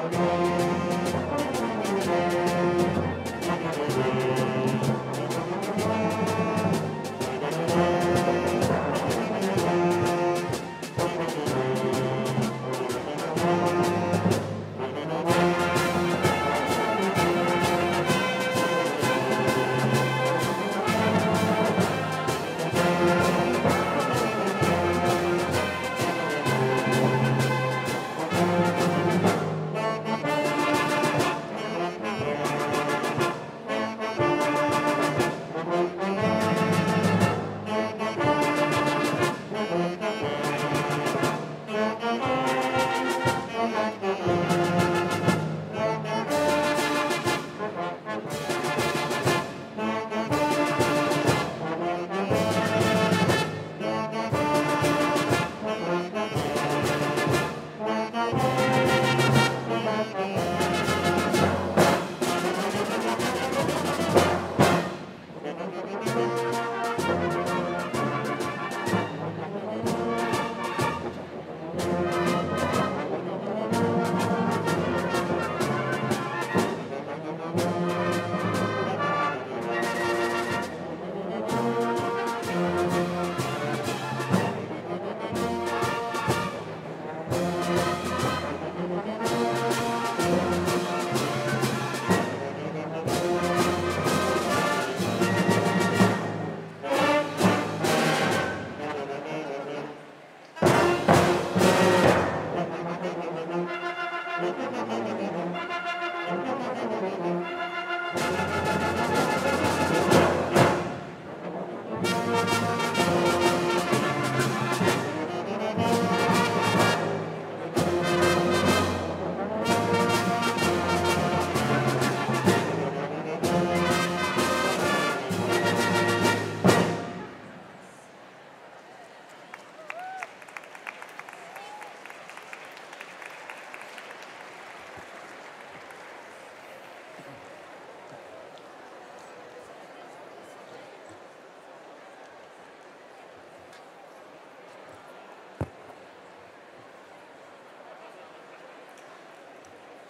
Lord.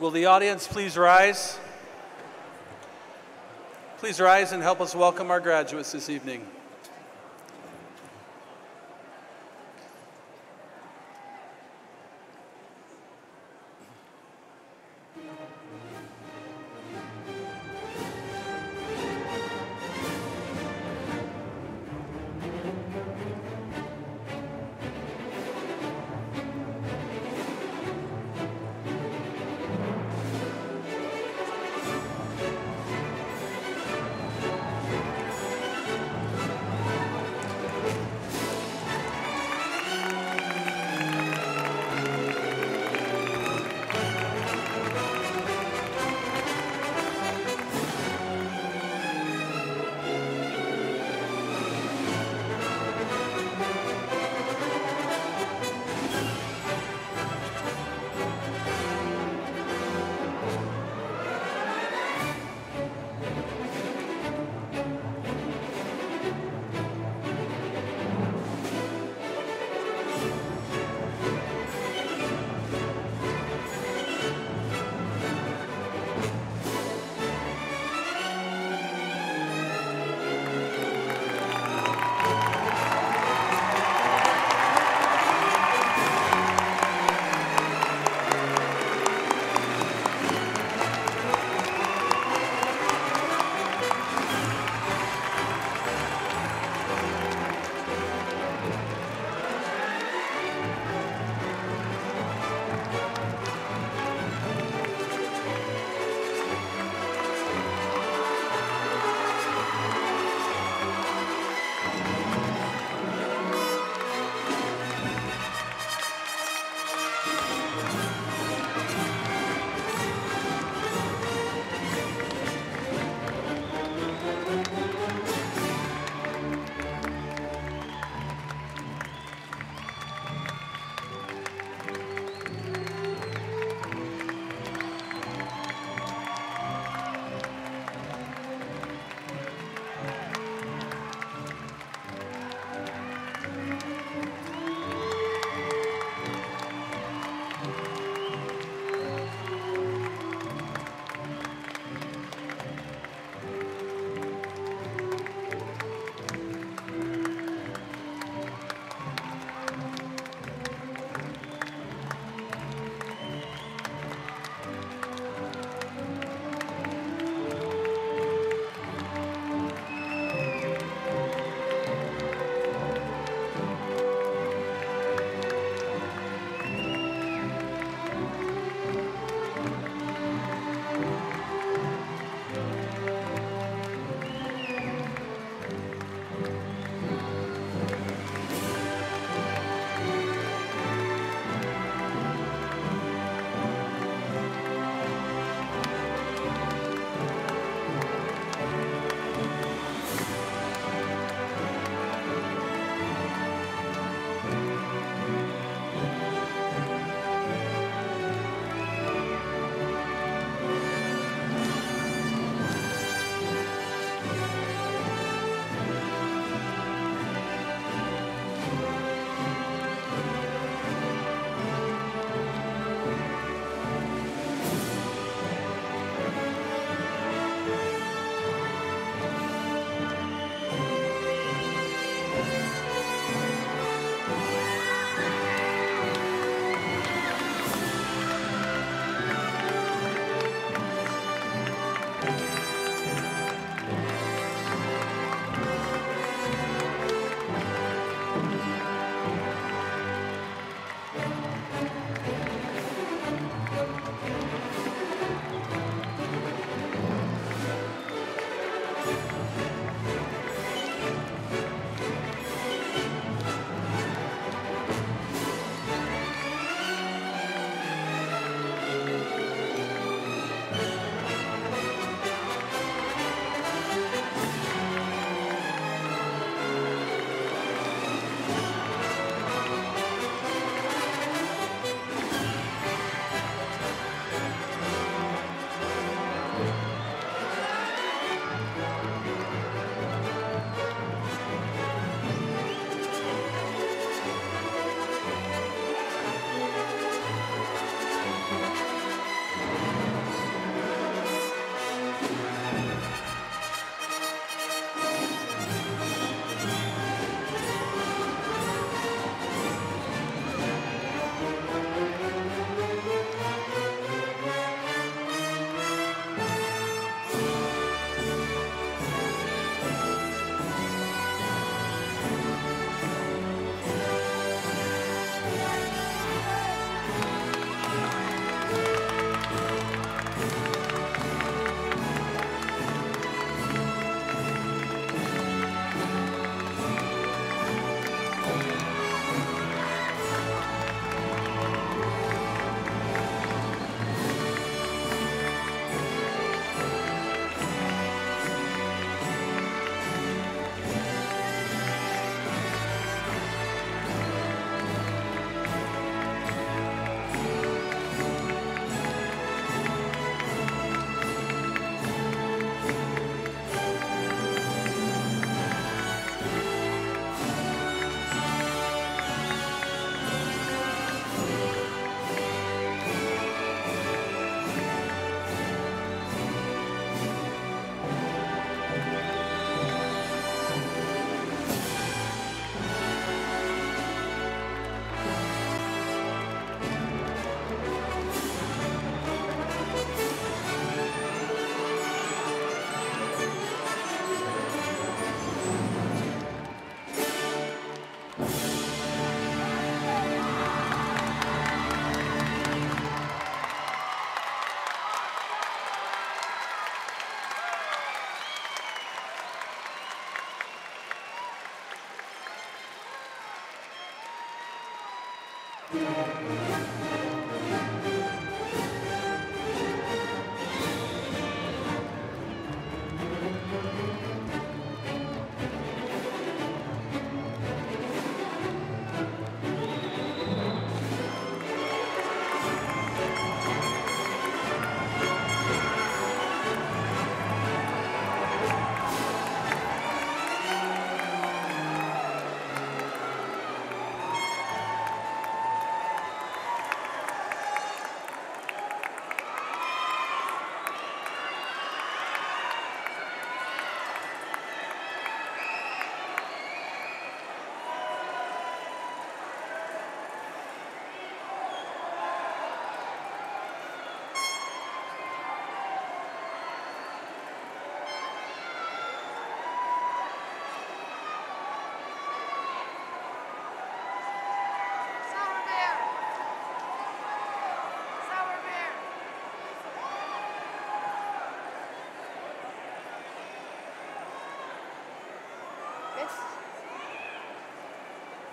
Will the audience please rise? Please rise and help us welcome our graduates this evening.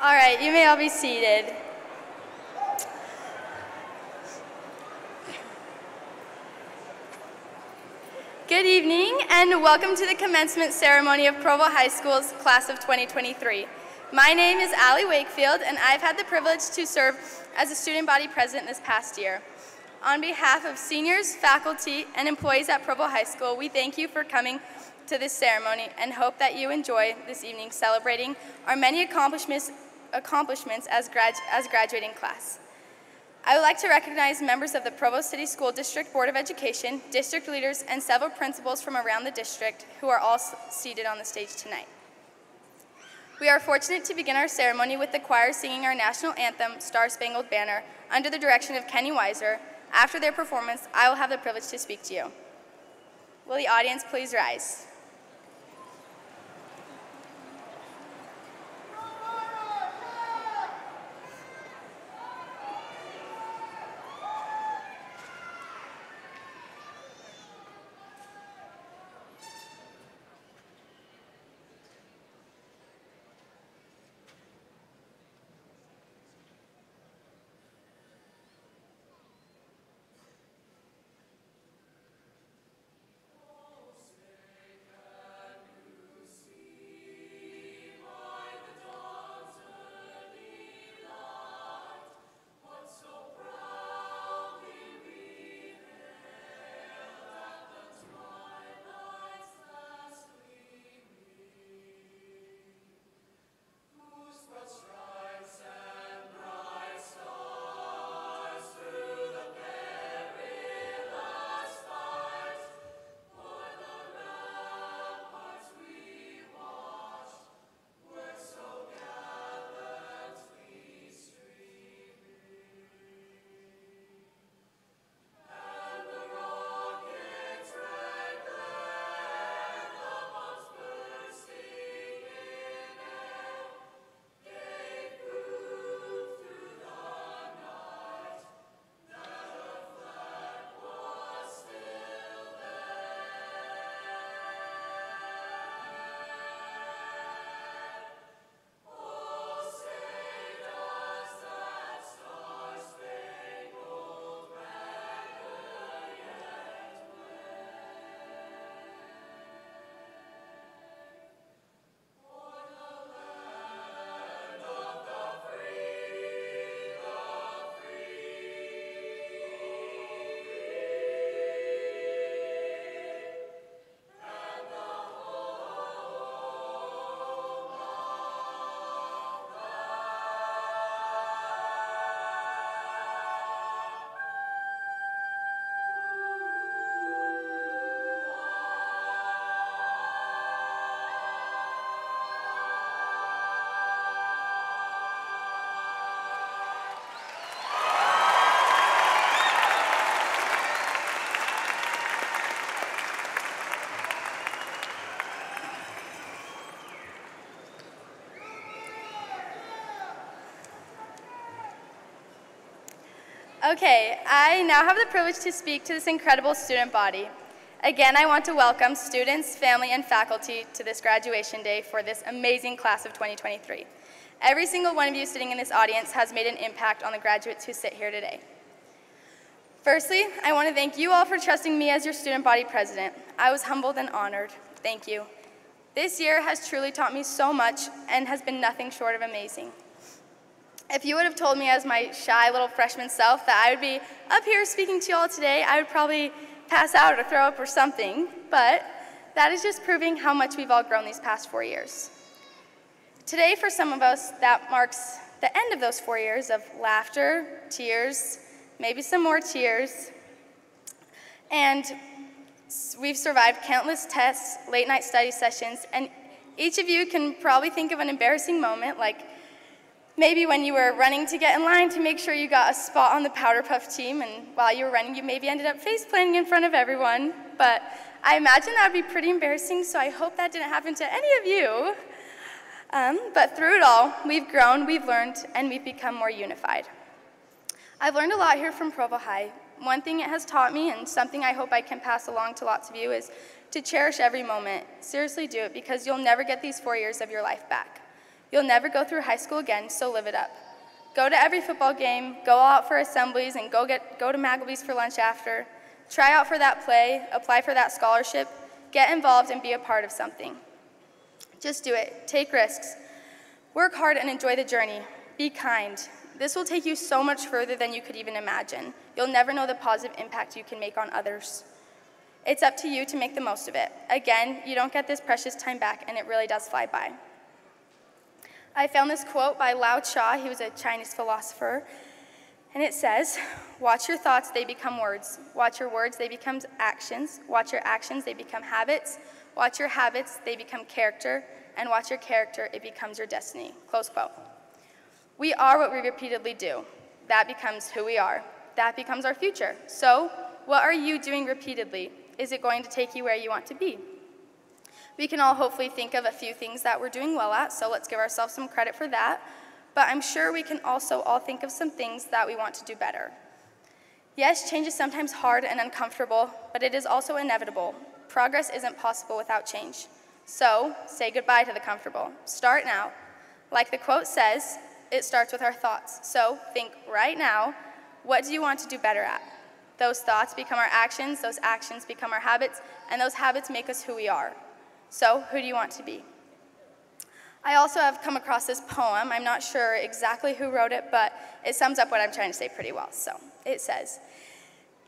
All right, you may all be seated. Good evening and welcome to the commencement ceremony of Provo High School's class of 2023. My name is Allie Wakefield and I've had the privilege to serve as a student body president this past year. On behalf of seniors, faculty, and employees at Provo High School, we thank you for coming to this ceremony and hope that you enjoy this evening celebrating our many accomplishments, accomplishments as, grad, as graduating class. I would like to recognize members of the Provo City School District Board of Education, district leaders, and several principals from around the district who are all seated on the stage tonight. We are fortunate to begin our ceremony with the choir singing our national anthem, Star Spangled Banner, under the direction of Kenny Weiser. After their performance, I will have the privilege to speak to you. Will the audience please rise? Okay, I now have the privilege to speak to this incredible student body. Again, I want to welcome students, family, and faculty to this graduation day for this amazing class of 2023. Every single one of you sitting in this audience has made an impact on the graduates who sit here today. Firstly, I want to thank you all for trusting me as your student body president. I was humbled and honored. Thank you. This year has truly taught me so much and has been nothing short of amazing. If you would have told me as my shy little freshman self that I would be up here speaking to you all today, I would probably pass out or throw up or something, but that is just proving how much we've all grown these past four years. Today, for some of us, that marks the end of those four years of laughter, tears, maybe some more tears, and we've survived countless tests, late night study sessions, and each of you can probably think of an embarrassing moment, like maybe when you were running to get in line to make sure you got a spot on the Powder Puff team, and while you were running, you maybe ended up face planting in front of everyone. But I imagine that would be pretty embarrassing, so I hope that didn't happen to any of you. Um, but through it all, we've grown, we've learned, and we've become more unified. I've learned a lot here from Provo High. One thing it has taught me, and something I hope I can pass along to lots of you, is to cherish every moment. Seriously do it, because you'll never get these four years of your life back. You'll never go through high school again, so live it up. Go to every football game, go out for assemblies, and go, get, go to Magleby's for lunch after. Try out for that play, apply for that scholarship, get involved, and be a part of something. Just do it. Take risks. Work hard and enjoy the journey. Be kind. This will take you so much further than you could even imagine. You'll never know the positive impact you can make on others. It's up to you to make the most of it. Again, you don't get this precious time back, and it really does fly by. I found this quote by Lao Tzu, he was a Chinese philosopher, and it says, Watch your thoughts, they become words. Watch your words, they become actions. Watch your actions, they become habits. Watch your habits, they become character. And watch your character, it becomes your destiny. Close quote. We are what we repeatedly do. That becomes who we are. That becomes our future. So, what are you doing repeatedly? Is it going to take you where you want to be? We can all hopefully think of a few things that we're doing well at, so let's give ourselves some credit for that. But I'm sure we can also all think of some things that we want to do better. Yes, change is sometimes hard and uncomfortable, but it is also inevitable. Progress isn't possible without change. So, say goodbye to the comfortable. Start now. Like the quote says, it starts with our thoughts. So, think right now what do you want to do better at? Those thoughts become our actions, those actions become our habits, and those habits make us who we are. So, who do you want to be? I also have come across this poem. I'm not sure exactly who wrote it, but it sums up what I'm trying to say pretty well. So, it says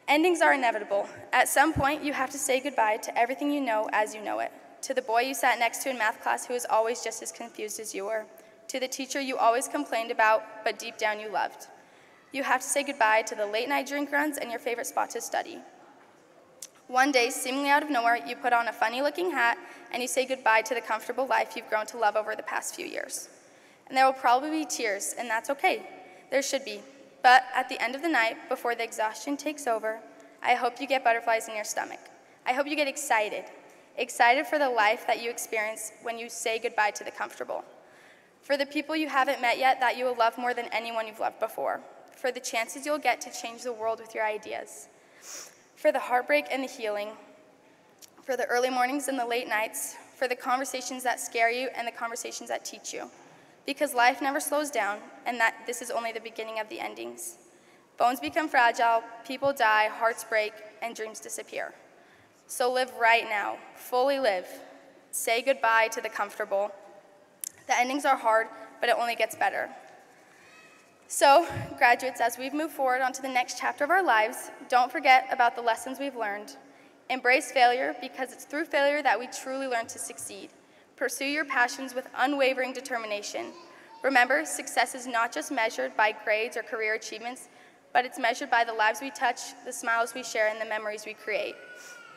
Endings are inevitable. At some point, you have to say goodbye to everything you know as you know it. To the boy you sat next to in math class who was always just as confused as you were. To the teacher you always complained about, but deep down you loved. You have to say goodbye to the late night drink runs and your favorite spot to study. One day, seemingly out of nowhere, you put on a funny looking hat and you say goodbye to the comfortable life you've grown to love over the past few years. And there will probably be tears, and that's okay. There should be. But at the end of the night, before the exhaustion takes over, I hope you get butterflies in your stomach. I hope you get excited. Excited for the life that you experience when you say goodbye to the comfortable. For the people you haven't met yet that you will love more than anyone you've loved before. For the chances you'll get to change the world with your ideas for the heartbreak and the healing, for the early mornings and the late nights, for the conversations that scare you and the conversations that teach you. Because life never slows down, and that this is only the beginning of the endings. Bones become fragile, people die, hearts break, and dreams disappear. So live right now, fully live. Say goodbye to the comfortable. The endings are hard, but it only gets better. So, graduates, as we move forward onto the next chapter of our lives, don't forget about the lessons we've learned. Embrace failure because it's through failure that we truly learn to succeed. Pursue your passions with unwavering determination. Remember, success is not just measured by grades or career achievements, but it's measured by the lives we touch, the smiles we share, and the memories we create.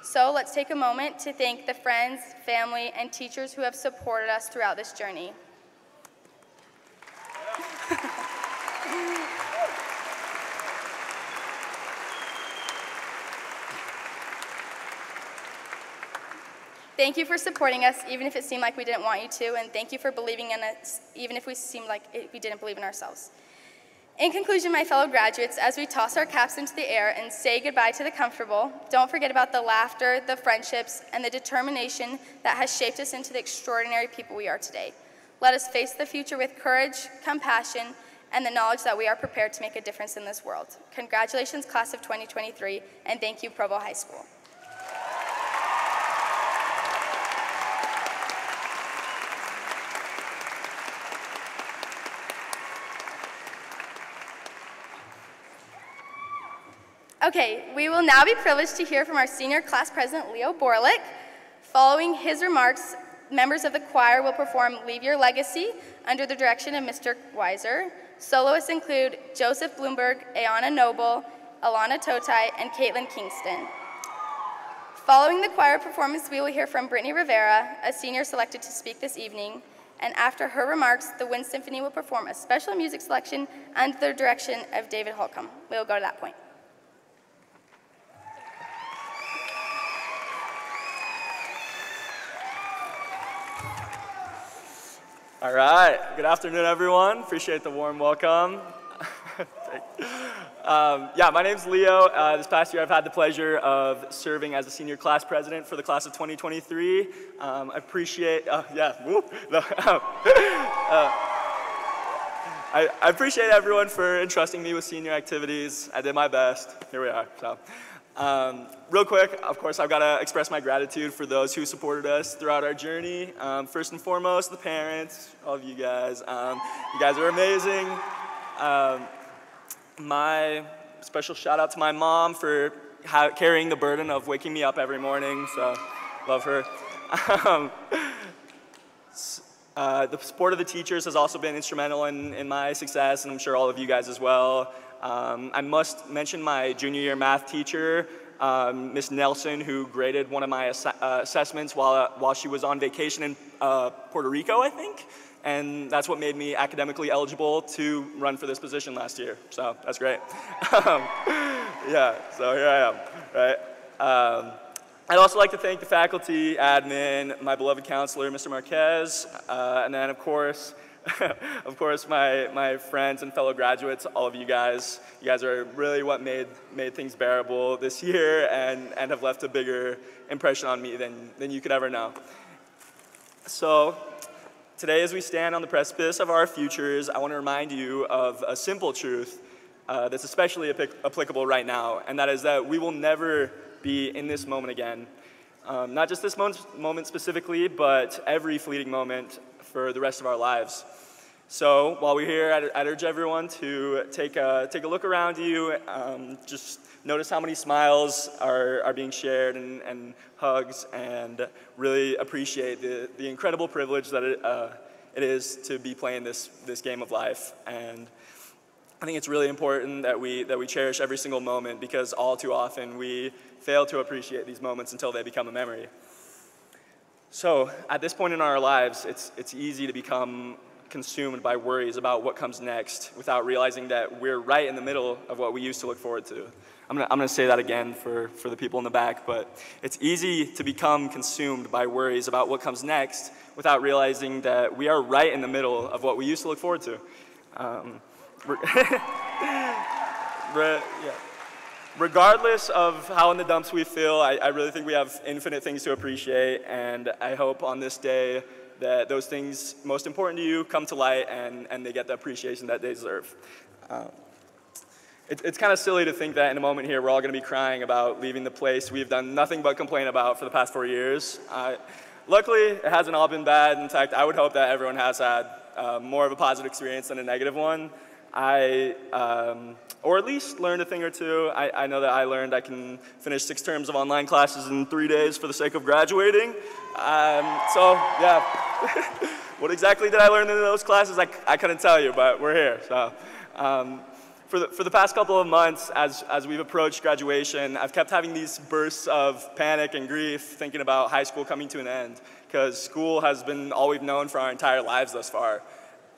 So let's take a moment to thank the friends, family, and teachers who have supported us throughout this journey. Thank you for supporting us, even if it seemed like we didn't want you to, and thank you for believing in us, even if we seemed like we didn't believe in ourselves. In conclusion, my fellow graduates, as we toss our caps into the air and say goodbye to the comfortable, don't forget about the laughter, the friendships, and the determination that has shaped us into the extraordinary people we are today. Let us face the future with courage, compassion, and the knowledge that we are prepared to make a difference in this world. Congratulations, class of 2023, and thank you, Provo High School. Okay, we will now be privileged to hear from our senior class president, Leo Borlick. Following his remarks, members of the choir will perform Leave Your Legacy under the direction of Mr. Weiser. Soloists include Joseph Bloomberg, Ayana Noble, Alana Totai, and Caitlin Kingston. Following the choir performance, we will hear from Brittany Rivera, a senior selected to speak this evening. And after her remarks, the Wind Symphony will perform a special music selection under the direction of David Holcomb. We will go to that point. All right. Good afternoon, everyone. Appreciate the warm welcome. um, yeah, my name's Leo. Uh, this past year, I've had the pleasure of serving as a senior class president for the class of 2023. Um, I appreciate, uh, yeah, no, uh, I, I, appreciate everyone for entrusting me with senior activities. I did my best. Here we are. So. Um, real quick, of course, I've got to express my gratitude for those who supported us throughout our journey. Um, first and foremost, the parents, all of you guys. Um, you guys are amazing. Um, my special shout out to my mom for carrying the burden of waking me up every morning, so love her. Um, uh, the support of the teachers has also been instrumental in, in my success, and I'm sure all of you guys as well. Um, I must mention my junior year math teacher, um, Miss Nelson, who graded one of my ass uh, assessments while, uh, while she was on vacation in uh, Puerto Rico, I think. And that's what made me academically eligible to run for this position last year. So that's great. yeah, so here I am, right? Um, I'd also like to thank the faculty, admin, my beloved counselor, Mr. Marquez, uh, and then, of course, of course, my, my friends and fellow graduates, all of you guys, you guys are really what made, made things bearable this year and, and have left a bigger impression on me than, than you could ever know. So, today, as we stand on the precipice of our futures, I want to remind you of a simple truth uh, that's especially applicable right now, and that is that we will never be in this moment again. Um, not just this moment specifically, but every fleeting moment for the rest of our lives. So while we're here, I'd, I'd urge everyone to take a, take a look around you, um, just notice how many smiles are, are being shared and, and hugs, and really appreciate the, the incredible privilege that it, uh, it is to be playing this, this game of life. And I think it's really important that we, that we cherish every single moment because all too often we fail to appreciate these moments until they become a memory. So, at this point in our lives, it's, it's easy to become consumed by worries about what comes next without realizing that we're right in the middle of what we used to look forward to. I'm gonna, I'm gonna say that again for, for the people in the back, but it's easy to become consumed by worries about what comes next without realizing that we are right in the middle of what we used to look forward to. Um, yeah regardless of how in the dumps we feel, I, I, really think we have infinite things to appreciate, and I hope on this day that those things most important to you come to light and, and they get the appreciation that they deserve. Um, it, it's kind of silly to think that in a moment here we're all going to be crying about leaving the place we've done nothing but complain about for the past four years. Uh, luckily, it hasn't all been bad. In fact, I would hope that everyone has had uh, more of a positive experience than a negative one. I, um, or at least learned a thing or two. I, I, know that I learned I can finish six terms of online classes in three days for the sake of graduating. Um, so, yeah. what exactly did I learn in those classes? I, I couldn't tell you, but we're here. So, um, for, the, for the past couple of months, as, as we've approached graduation, I've kept having these bursts of panic and grief thinking about high school coming to an end, because school has been all we've known for our entire lives thus far.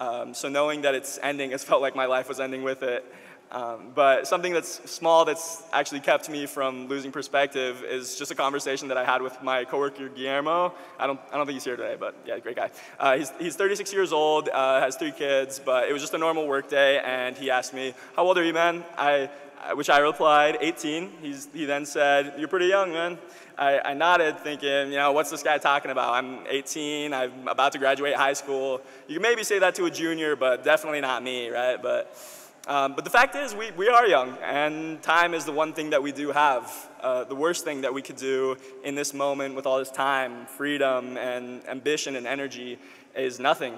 Um, so knowing that it's ending has felt like my life was ending with it. Um, but something that's small that's actually kept me from losing perspective is just a conversation that I had with my coworker Guillermo. I don't, I don't think he's here today, but yeah, great guy. Uh, he's, he's 36 years old, uh, has three kids, but it was just a normal work day, and he asked me, "How old are you, man?" I, which I replied, 18. He's, he then said, "You're pretty young, man." I, I nodded, thinking, you know, what's this guy talking about? I'm 18. I'm about to graduate high school. You can maybe say that to a junior, but definitely not me, right? But um, but the fact is, we, we are young, and time is the one thing that we do have. Uh, the worst thing that we could do in this moment with all this time, freedom, and ambition and energy is nothing.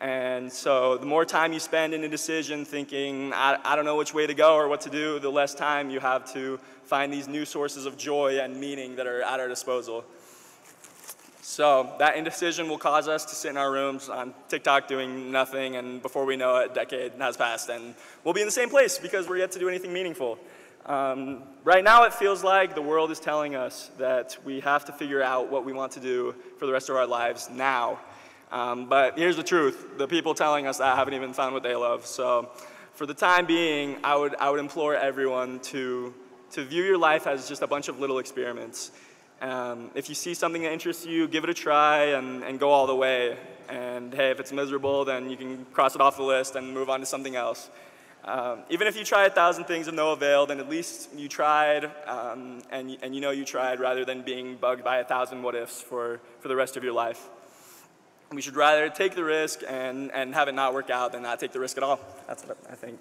And so, the more time you spend in a decision thinking, I, I don't know which way to go or what to do, the less time you have to find these new sources of joy and meaning that are at our disposal. So that indecision will cause us to sit in our rooms on TikTok doing nothing, and before we know it, a decade has passed, and we'll be in the same place because we're yet to do anything meaningful. Um, right now, it feels like the world is telling us that we have to figure out what we want to do for the rest of our lives now. Um, but here's the truth the people telling us that haven't even found what they love. So, for the time being, I would, I would implore everyone to, to view your life as just a bunch of little experiments. Um, if you see something that interests you, give it a try and, and go all the way. And hey, if it's miserable, then you can cross it off the list and move on to something else. Um, even if you try a thousand things of no avail, then at least you tried um, and, and you know you tried rather than being bugged by a thousand what ifs for, for the rest of your life. We should rather take the risk and, and have it not work out than not take the risk at all. That's what I think.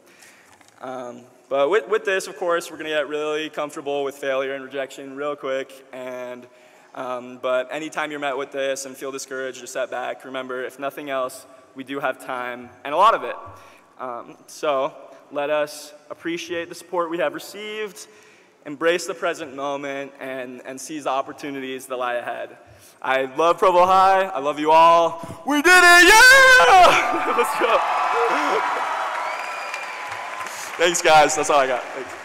Um, but with, with this, of course, we're going to get really comfortable with failure and rejection real quick. And, um, but anytime you're met with this and feel discouraged or set back, remember, if nothing else, we do have time and a lot of it. Um, so let us appreciate the support we have received, embrace the present moment, and, and seize the opportunities that lie ahead. I love Provo High. I love you all. We did it! Yeah! Let's go. Thanks, guys. That's all I got. Thanks.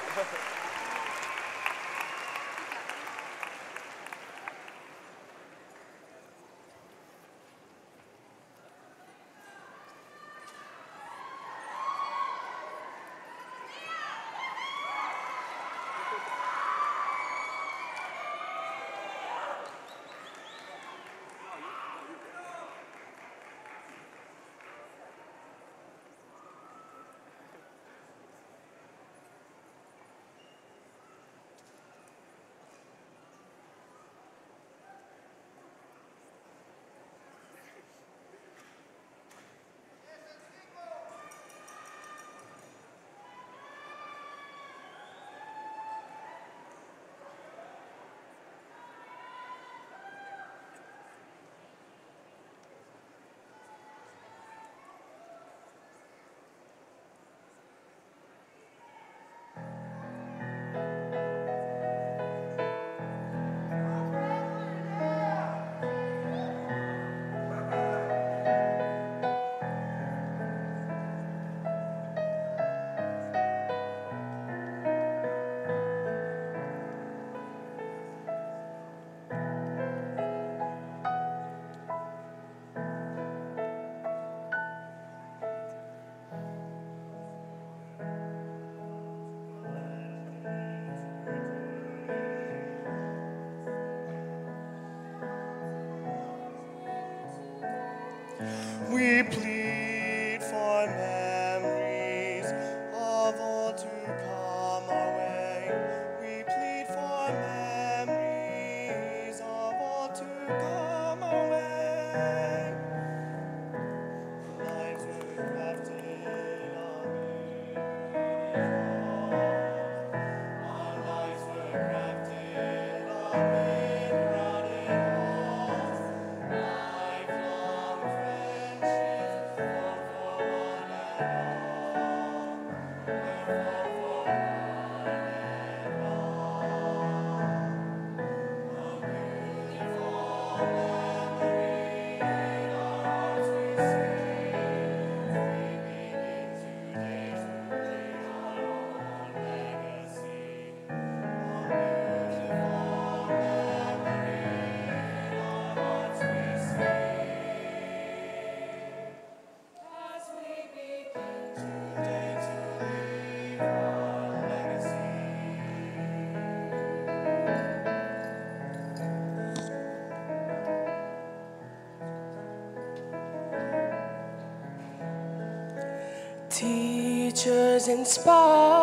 Inspired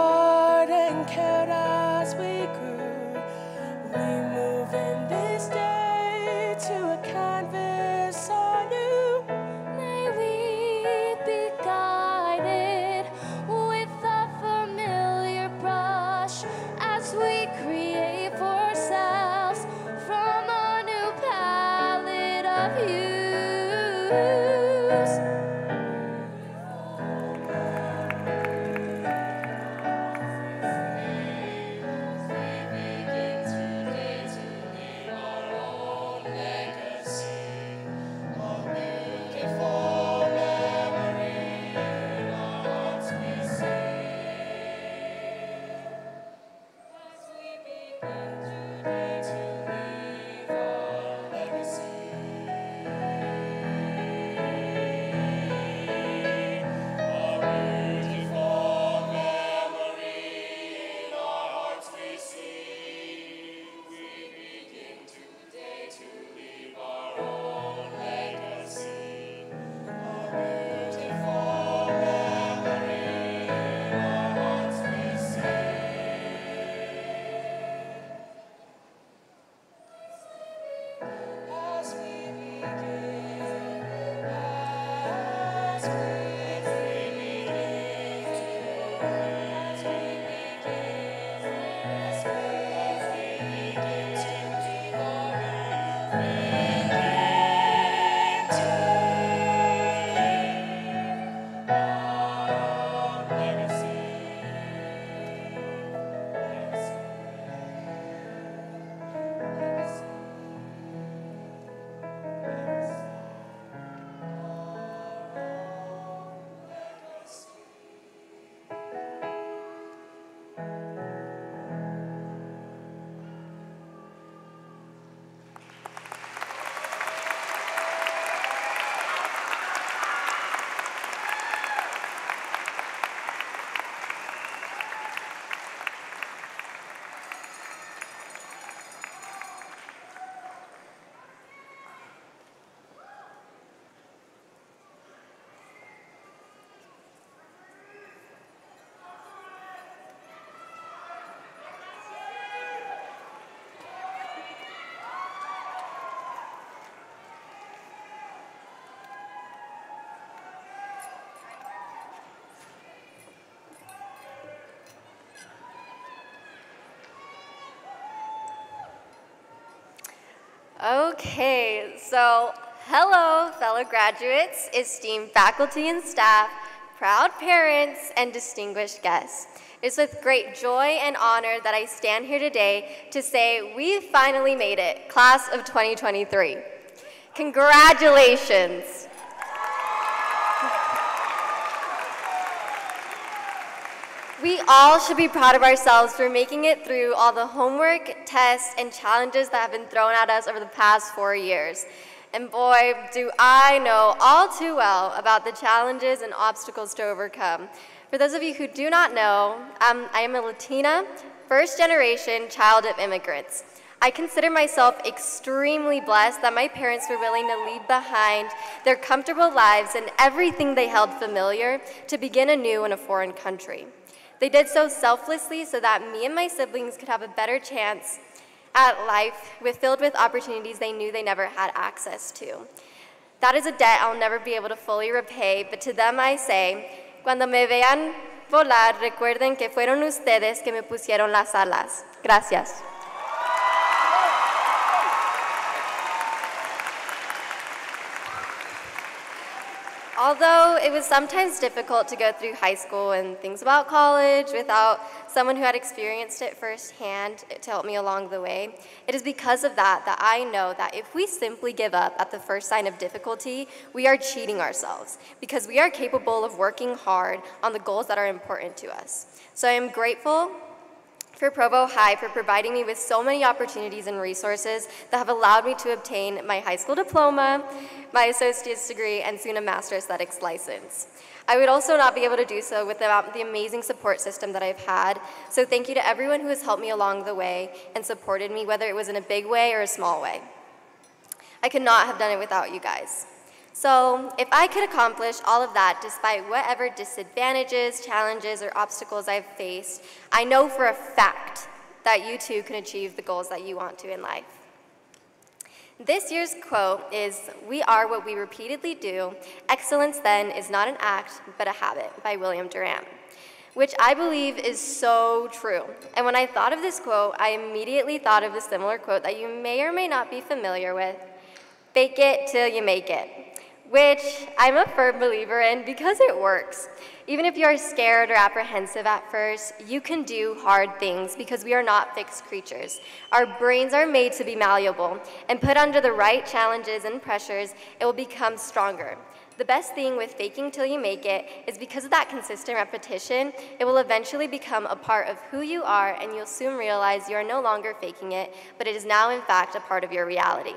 Okay, so hello, fellow graduates, esteemed faculty and staff, proud parents, and distinguished guests. It's with great joy and honor that I stand here today to say we finally made it, class of 2023. Congratulations! We all should be proud of ourselves for making it through all the homework, tests, and challenges that have been thrown at us over the past four years. And boy, do I know all too well about the challenges and obstacles to overcome. For those of you who do not know, um, I am a Latina, first generation child of immigrants. I consider myself extremely blessed that my parents were willing to leave behind their comfortable lives and everything they held familiar to begin anew in a foreign country. They did so selflessly so that me and my siblings could have a better chance at life with filled with opportunities they knew they never had access to. That is a debt I'll never be able to fully repay, but to them I say, cuando me vean volar, recuerden que fueron ustedes que me pusieron las alas. Gracias. Although it was sometimes difficult to go through high school and things about college without someone who had experienced it firsthand to help me along the way, it is because of that that I know that if we simply give up at the first sign of difficulty, we are cheating ourselves because we are capable of working hard on the goals that are important to us. So I am grateful for Provo High for providing me with so many opportunities and resources that have allowed me to obtain my high school diploma, my associate's degree, and soon a master aesthetics license. I would also not be able to do so without the amazing support system that I've had, so thank you to everyone who has helped me along the way and supported me, whether it was in a big way or a small way. I could not have done it without you guys. So, if I could accomplish all of that despite whatever disadvantages, challenges, or obstacles I've faced, I know for a fact that you too can achieve the goals that you want to in life. This year's quote is We are what we repeatedly do. Excellence then is not an act, but a habit by William Durant, which I believe is so true. And when I thought of this quote, I immediately thought of a similar quote that you may or may not be familiar with Fake it till you make it, which I'm a firm believer in because it works. Even if you are scared or apprehensive at first, you can do hard things because we are not fixed creatures. Our brains are made to be malleable, and put under the right challenges and pressures, it will become stronger. The best thing with faking till you make it is because of that consistent repetition, it will eventually become a part of who you are, and you'll soon realize you are no longer faking it, but it is now, in fact, a part of your reality.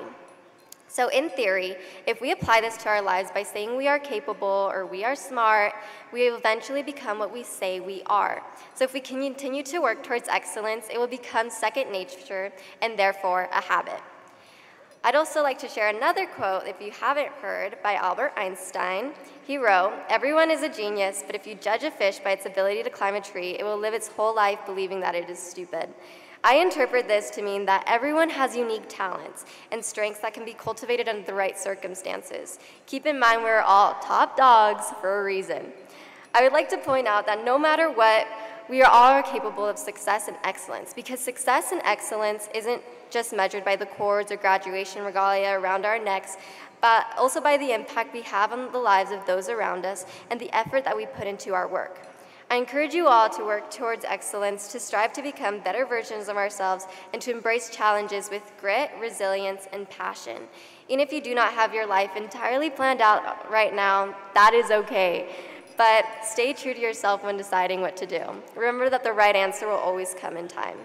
So, in theory, if we apply this to our lives by saying we are capable or we are smart, we will eventually become what we say we are. So, if we can continue to work towards excellence, it will become second nature and therefore a habit. I'd also like to share another quote, if you haven't heard, by Albert Einstein. He wrote, Everyone is a genius, but if you judge a fish by its ability to climb a tree, it will live its whole life believing that it is stupid. I interpret this to mean that everyone has unique talents and strengths that can be cultivated under the right circumstances. Keep in mind we're all top dogs for a reason. I would like to point out that no matter what, we are all capable of success and excellence because success and excellence isn't just measured by the cords or graduation regalia around our necks, but also by the impact we have on the lives of those around us and the effort that we put into our work. I encourage you all to work towards excellence, to strive to become better versions of ourselves, and to embrace challenges with grit, resilience, and passion. Even if you do not have your life entirely planned out right now, that is okay. But stay true to yourself when deciding what to do. Remember that the right answer will always come in time.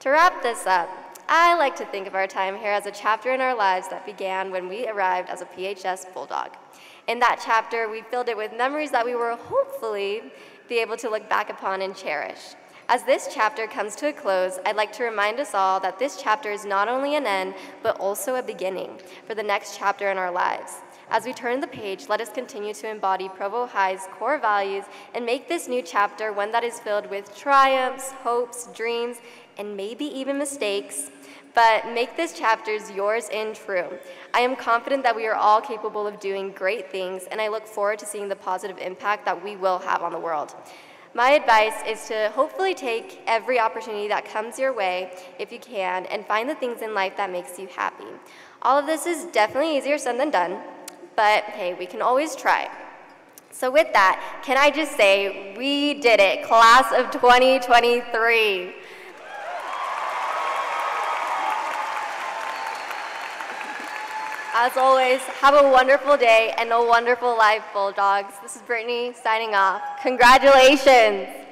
To wrap this up, I like to think of our time here as a chapter in our lives that began when we arrived as a PHS Bulldog. In that chapter, we filled it with memories that we were hopefully be able to look back upon and cherish. As this chapter comes to a close, I'd like to remind us all that this chapter is not only an end, but also a beginning for the next chapter in our lives. As we turn the page, let us continue to embody Provo High's core values and make this new chapter one that is filled with triumphs, hopes, dreams, and maybe even mistakes, but make this chapters yours and true. I am confident that we are all capable of doing great things, and I look forward to seeing the positive impact that we will have on the world. My advice is to hopefully take every opportunity that comes your way, if you can, and find the things in life that makes you happy. All of this is definitely easier said than done, but hey, we can always try. So with that, can I just say, we did it, class of 2023. As always, have a wonderful day and a wonderful life, Bulldogs. This is Brittany signing off. Congratulations.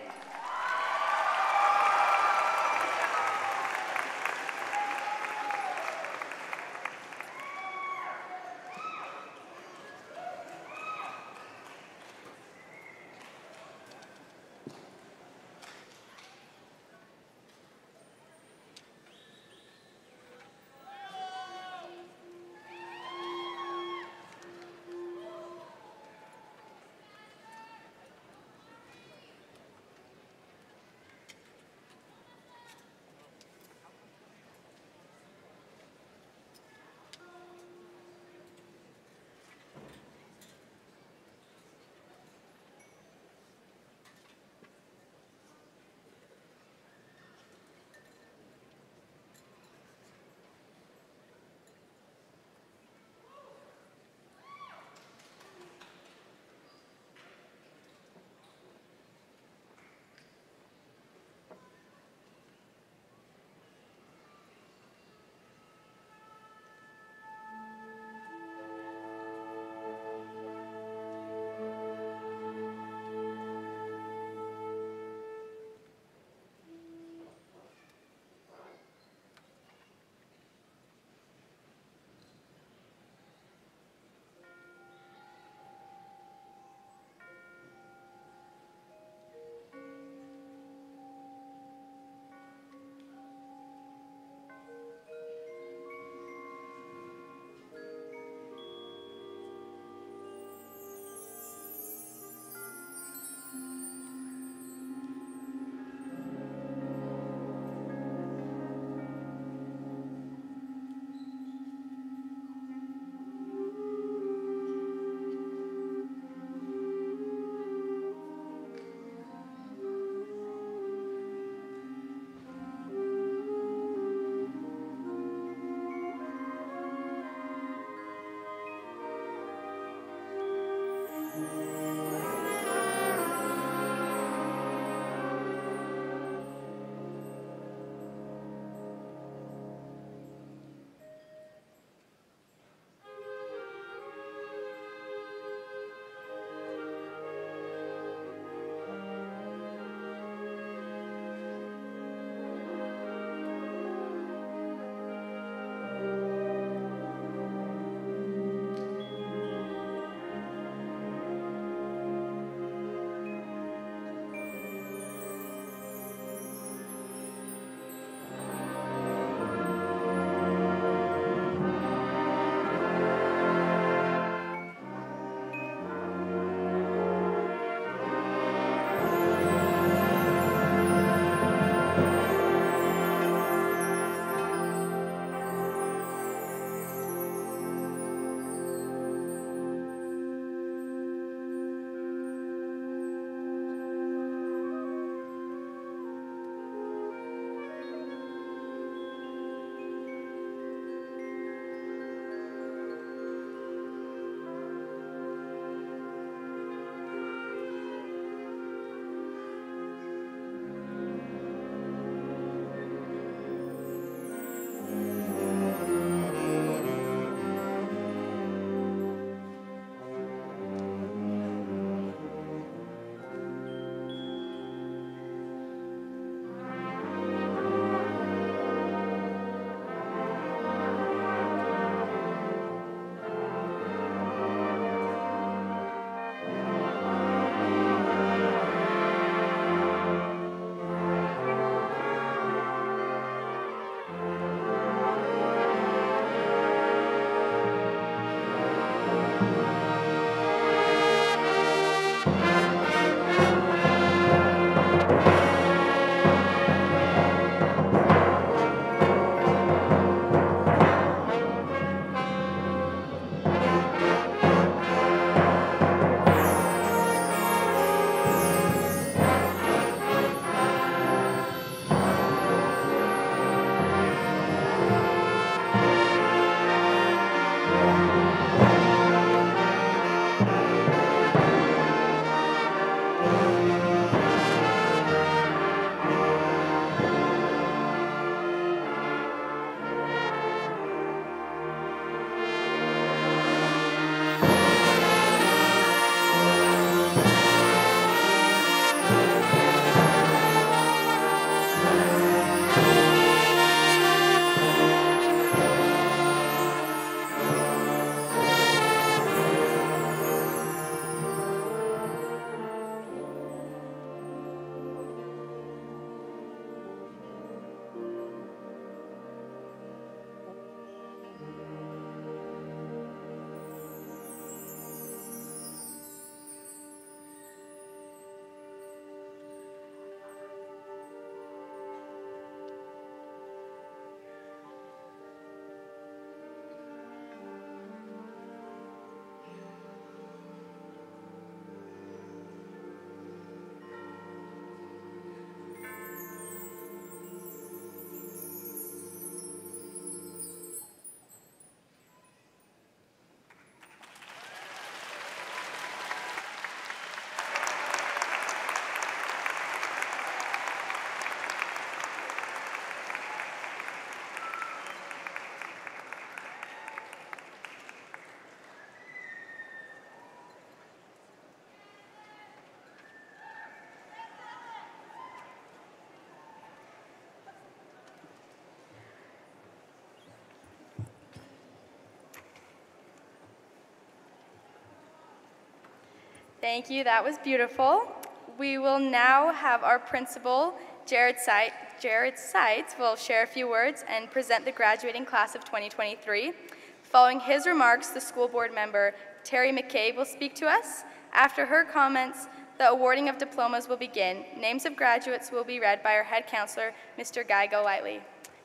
Thank you, that was beautiful. We will now have our principal, Jared Seitz, Jared Seitz will share a few words and present the graduating class of 2023. Following his remarks, the school board member, Terry McCabe, will speak to us. After her comments, the awarding of diplomas will begin. Names of graduates will be read by our head counselor, Mr. Guy Golightly.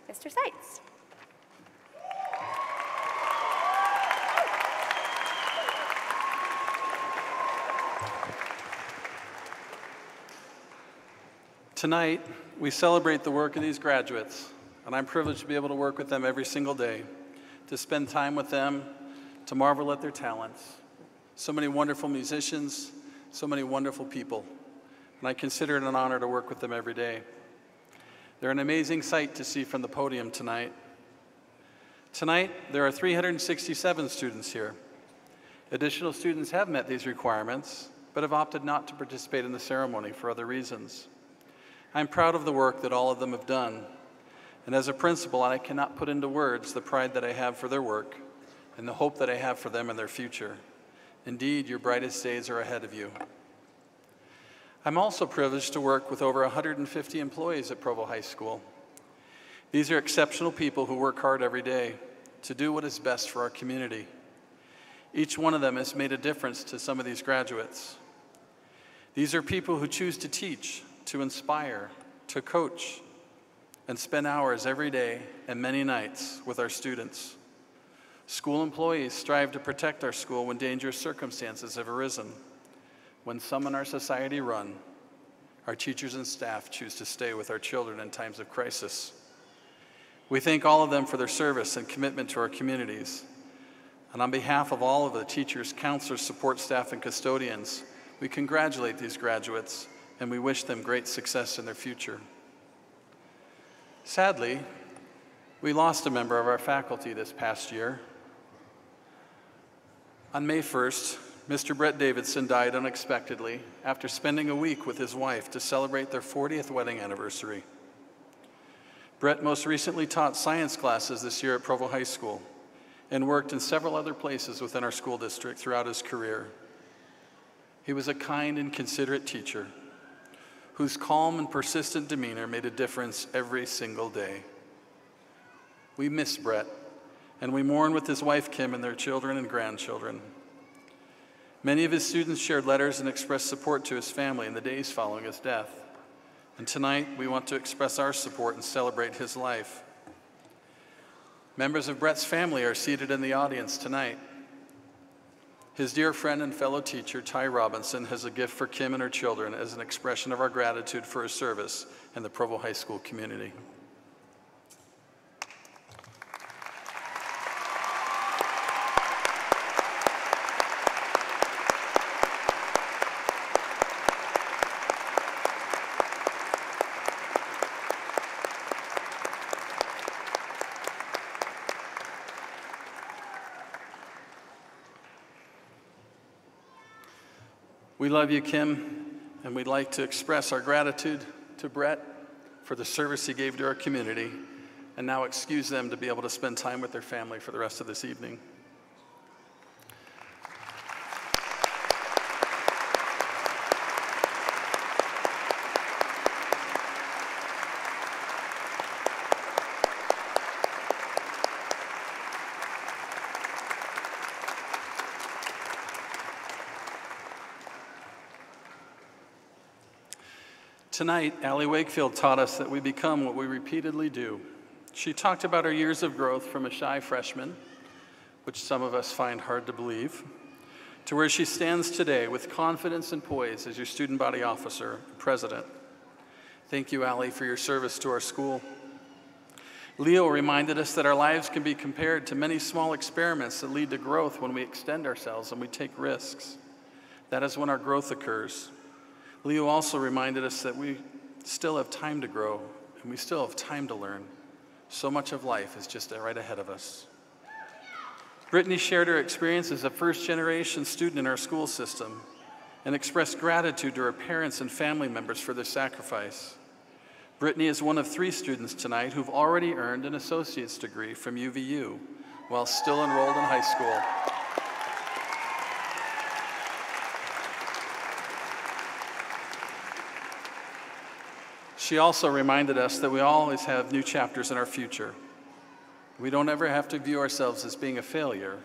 Mr. Seitz. Tonight, we celebrate the work of these graduates, and I'm privileged to be able to work with them every single day, to spend time with them, to marvel at their talents. So many wonderful musicians, so many wonderful people, and I consider it an honor to work with them every day. They're an amazing sight to see from the podium tonight. Tonight, there are 367 students here. Additional students have met these requirements, but have opted not to participate in the ceremony for other reasons. I'm proud of the work that all of them have done, and as a principal, I cannot put into words the pride that I have for their work and the hope that I have for them and their future. Indeed, your brightest days are ahead of you. I'm also privileged to work with over 150 employees at Provo High School. These are exceptional people who work hard every day to do what is best for our community. Each one of them has made a difference to some of these graduates. These are people who choose to teach, to inspire, to coach, and spend hours every day and many nights with our students. School employees strive to protect our school when dangerous circumstances have arisen. When some in our society run, our teachers and staff choose to stay with our children in times of crisis. We thank all of them for their service and commitment to our communities. And on behalf of all of the teachers, counselors, support staff, and custodians, we congratulate these graduates and we wish them great success in their future. Sadly, we lost a member of our faculty this past year. On May 1st, Mr. Brett Davidson died unexpectedly after spending a week with his wife to celebrate their 40th wedding anniversary. Brett most recently taught science classes this year at Provo High School and worked in several other places within our school district throughout his career. He was a kind and considerate teacher whose calm and persistent demeanor made a difference every single day. We miss Brett, and we mourn with his wife Kim and their children and grandchildren. Many of his students shared letters and expressed support to his family in the days following his death. And tonight, we want to express our support and celebrate his life. Members of Brett's family are seated in the audience tonight. His dear friend and fellow teacher, Ty Robinson, has a gift for Kim and her children as an expression of our gratitude for his service in the Provo High School community. We love you, Kim, and we'd like to express our gratitude to Brett for the service he gave to our community, and now excuse them to be able to spend time with their family for the rest of this evening. Tonight, Allie Wakefield taught us that we become what we repeatedly do. She talked about her years of growth from a shy freshman, which some of us find hard to believe, to where she stands today with confidence and poise as your student body officer and president. Thank you, Allie, for your service to our school. Leo reminded us that our lives can be compared to many small experiments that lead to growth when we extend ourselves and we take risks. That is when our growth occurs. Leo also reminded us that we still have time to grow and we still have time to learn. So much of life is just right ahead of us. Brittany shared her experience as a first generation student in our school system and expressed gratitude to her parents and family members for their sacrifice. Brittany is one of three students tonight who've already earned an associate's degree from UVU while still enrolled in high school. She also reminded us that we always have new chapters in our future. We don't ever have to view ourselves as being a failure,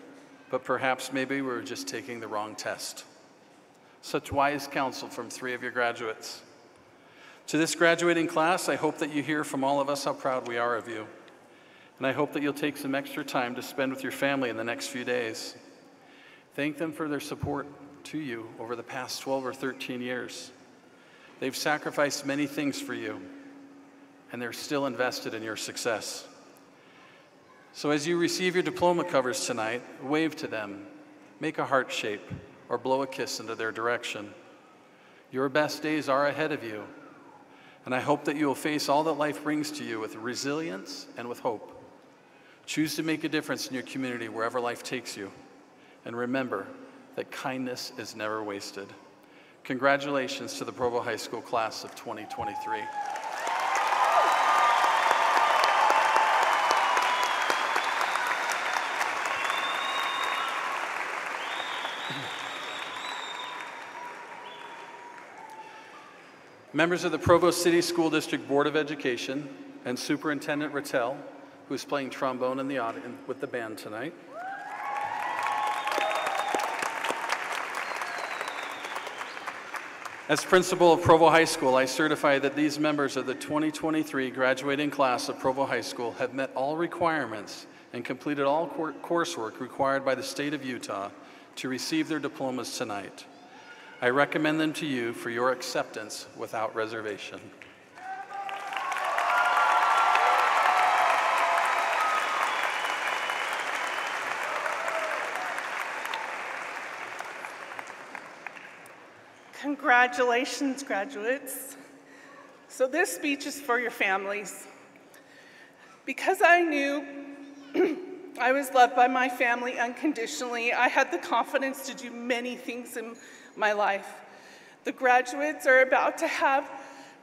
but perhaps maybe we were just taking the wrong test. Such wise counsel from three of your graduates. To this graduating class, I hope that you hear from all of us how proud we are of you. And I hope that you'll take some extra time to spend with your family in the next few days. Thank them for their support to you over the past 12 or 13 years. They've sacrificed many things for you, and they're still invested in your success. So as you receive your diploma covers tonight, wave to them, make a heart shape, or blow a kiss into their direction. Your best days are ahead of you, and I hope that you will face all that life brings to you with resilience and with hope. Choose to make a difference in your community wherever life takes you. And remember that kindness is never wasted. Congratulations to the Provo High School class of 2023. Members of the Provo City School District Board of Education and Superintendent Rattel, who's playing trombone in the audience with the band tonight. As principal of Provo High School, I certify that these members of the 2023 graduating class of Provo High School have met all requirements and completed all cour- coursework required by the state of Utah to receive their diplomas tonight. I recommend them to you for your acceptance without reservation. Congratulations, graduates. So, this speech is for your families. Because I knew I was loved by my family unconditionally, I had the confidence to do many things in my life. The graduates are about to have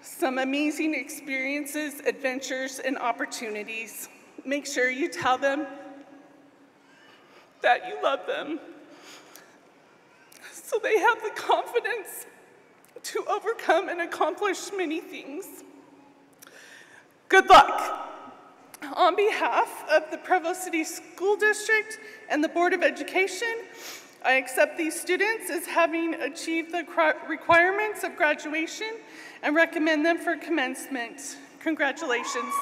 some amazing experiences, adventures, and opportunities. Make sure you tell them that you love them so they have the confidence to overcome and accomplish many things. Good luck. On behalf of the Provo City School District and the Board of Education, I accept these students as having achieved the requirements of graduation and recommend them for commencement. Congratulations.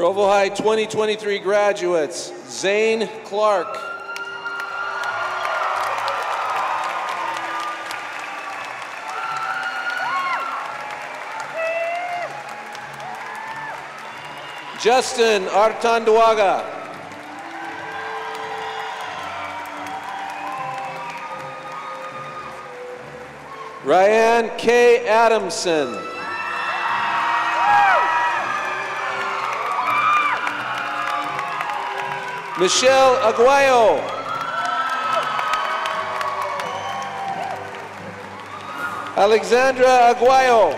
Provo High 2023 graduates, Zane Clark. Justin Artanduaga. Ryan K. Adamson. Michelle Aguayo. Alexandra Aguayo.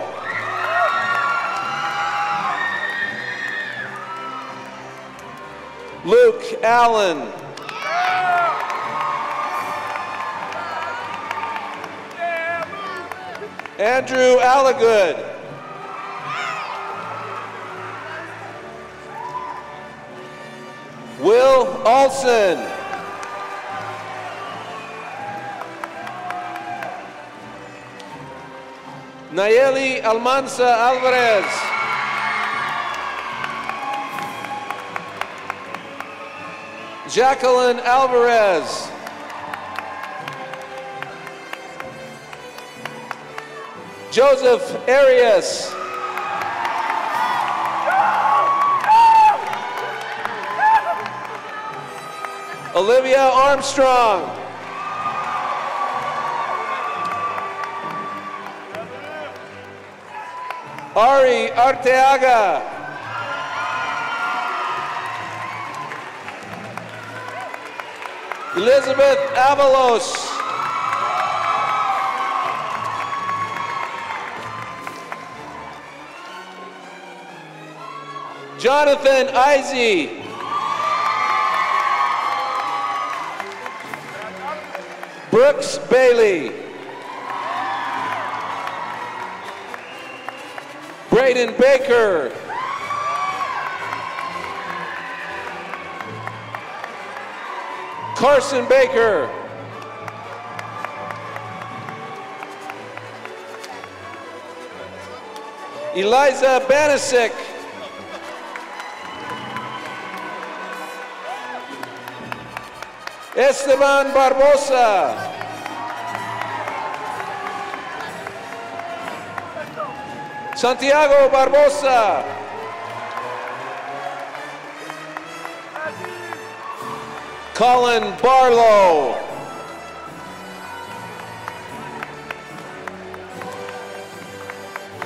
Luke Allen. Andrew Allagood. Nayeli Almanza Alvarez. Jacqueline Alvarez. Joseph Arias. Olivia Armstrong. Ari Arteaga. Elizabeth Avalos. Jonathan Izey. Brooks Bailey. Braden Baker. Carson Baker. Eliza Banasek. Esteban Barbosa. Santiago Barbosa. Colin Barlow.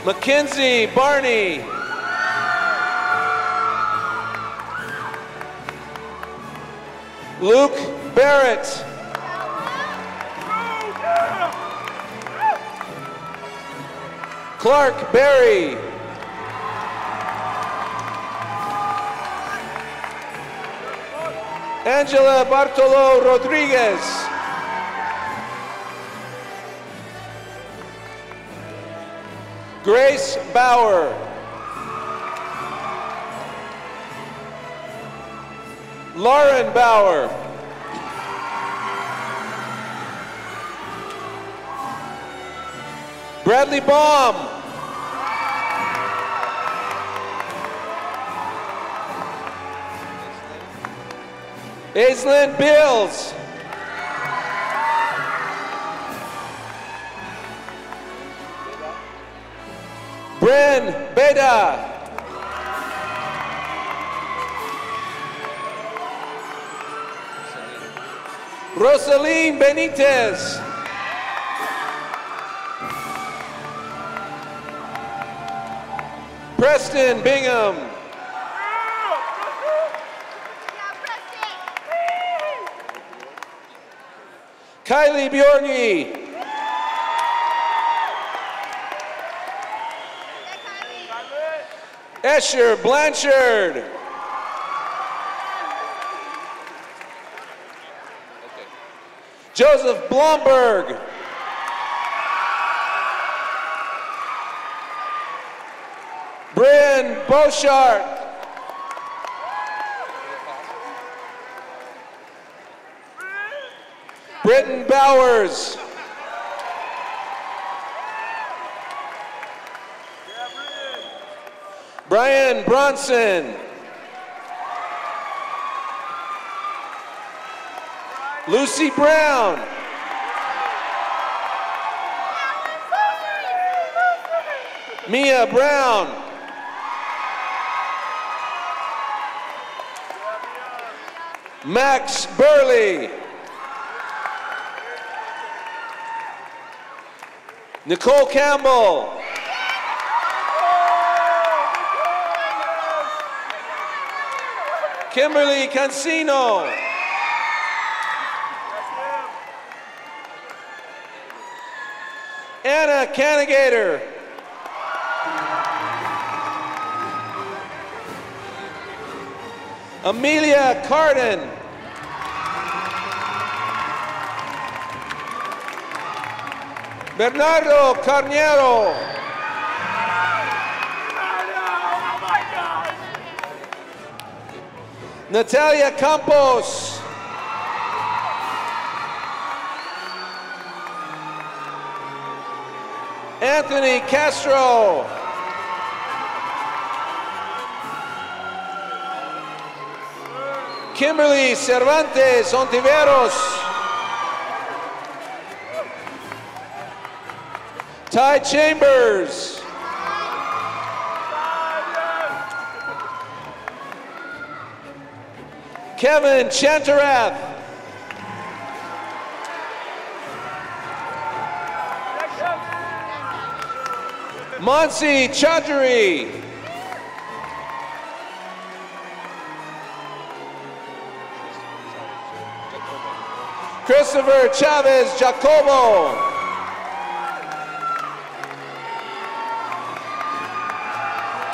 Mackenzie Barney. Luke Barrett. Clark Berry. Angela Bartolo Rodriguez. Grace Bauer. Lauren Bauer. Bradley Baum. Aislinn Bills. Bryn Beda. Rosaline Benitez. Preston Bingham. Kylie Bjorny. Escher Blanchard. Joseph Blomberg. Bryn Boshart. Britton Bowers. Brian Bronson. Lucy Brown. Mia Brown. Max Burley. Nicole Campbell. Kimberly Cancino. Anna Canigator. Amelia Carden. Bernardo Carniero. Natalia Campos. Anthony Castro. Kimberly Cervantes Ontiveros. Ty Chambers. Kevin Chantarath. Monsi Chaudhary. Christopher Chavez Jacobo.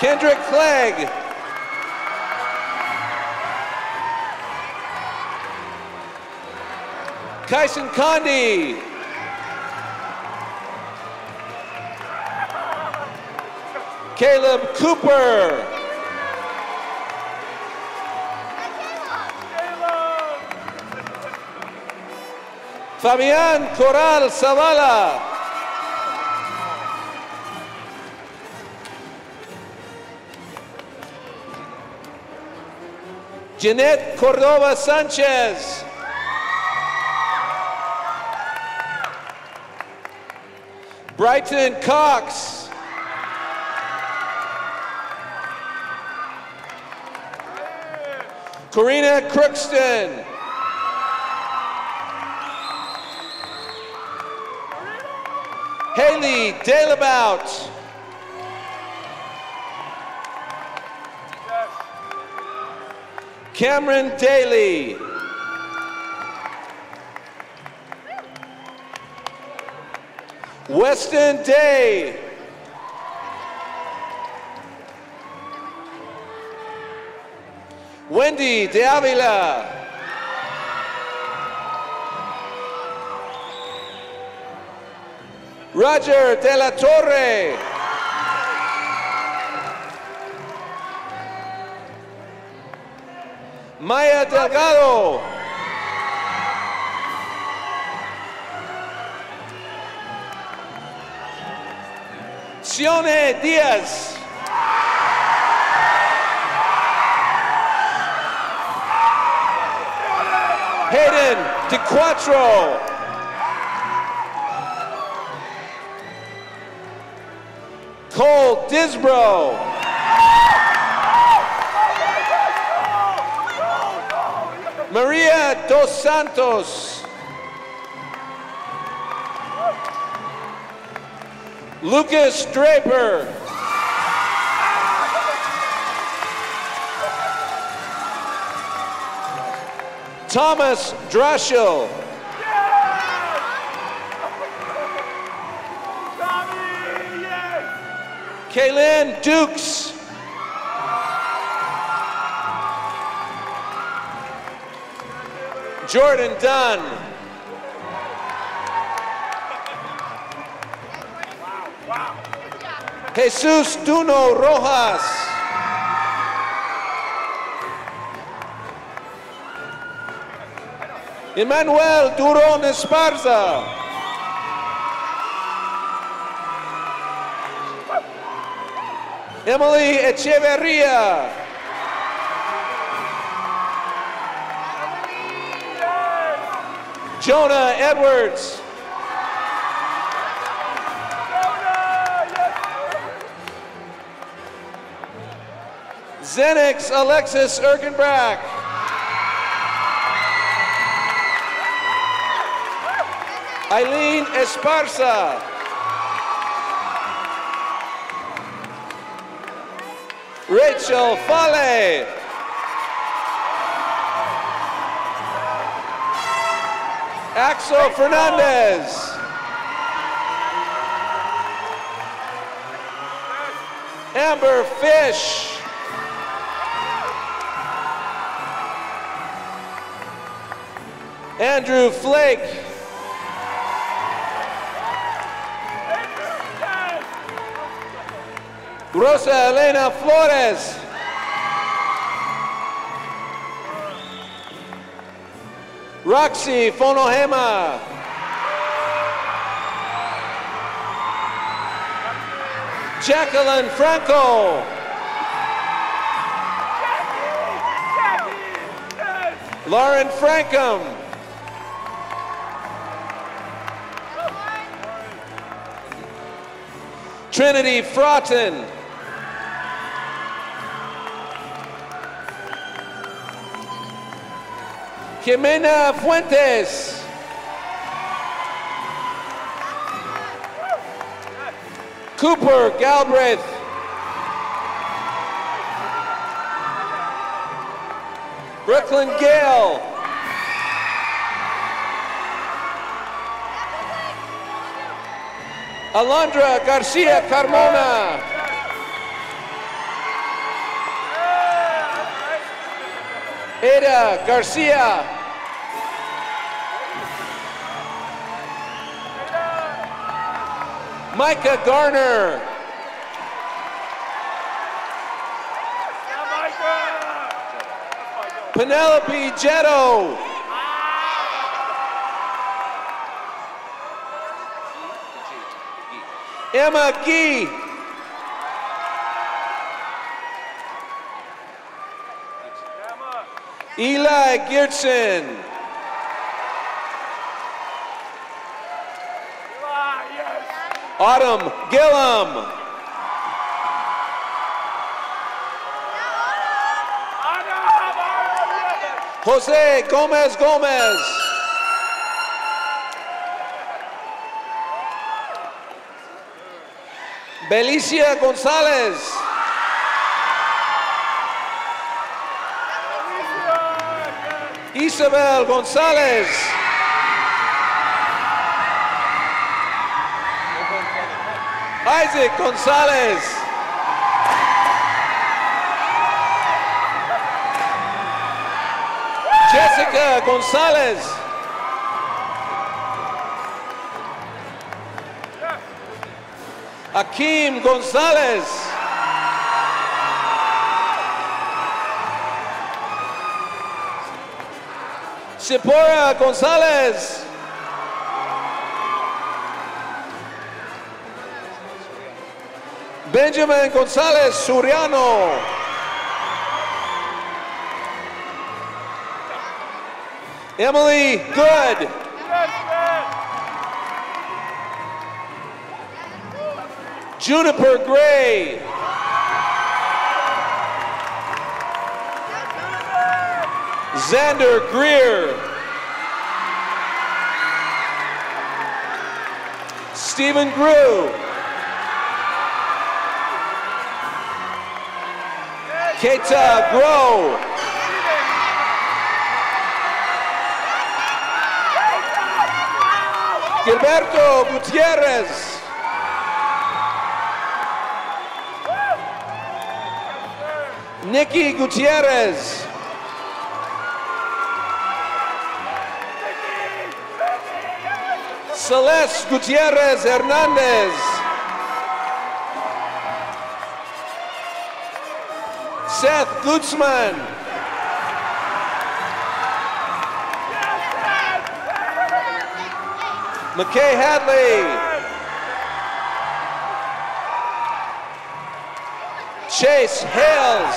Kendrick Clegg. Kyson Condi. Caleb Cooper. Fabian Coral Zavala. Jeanette Cordova Sanchez. Brighton Cox. Karina Crookston. Haley Dalabout. Cameron Daly. Weston Day. Wendy De Avila. Roger De La Torre. Maya Delgado. Sione Diaz. Hayden DeQuatro. Cole Disbro. Maria Dos Santos. Lucas Draper. Thomas Draschel. Kaylin Dukes. Jordan Dunn. Jesus Duno Rojas. Emmanuel Duron Esparza. Emily Echeverria. Jonah Edwards. Zenix Alexis Erkenbrack. Eileen Esparza. Rachel Fale. Axel Fernandez. Amber Fish. Andrew Flake. Rosa Elena Flores. Roxy Fonohema. Jacqueline Franco. Lauren Frankham. Trinity Fraughton. Jimena Fuentes. Cooper Galbraith. Brooklyn Gale. Alondra Garcia Carmona. Ada Garcia. Micah Garner. Penelope Jetto. Emma Gee. Eli Geertsen. Autumn Gillum. Jose Gomez Gomez. Belicia Gonzalez. Isabel Gonzalez. Isaac Gonzalez. Jessica Gonzalez. Akeem Gonzalez. Sephora Gonzalez. Benjamin Gonzalez Suriano. Emily Good. Juniper Gray. Xander Greer. Stephen Grew. Keita Grow. Gilberto Gutierrez. Nikki Gutierrez. Celeste Gutierrez Hernandez. Seth Gutzman. McKay Hadley. Chase Hales.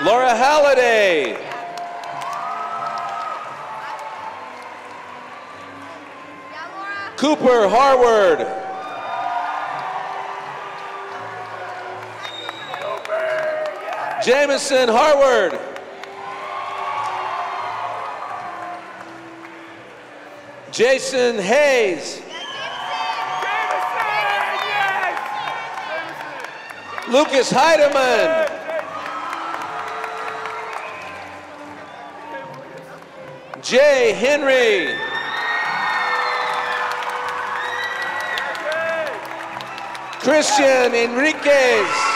Laura Halliday. Cooper Harward. Jameson Harward. Jason Hayes. Lucas Heidemann. Jay Henry. Christian Enriquez.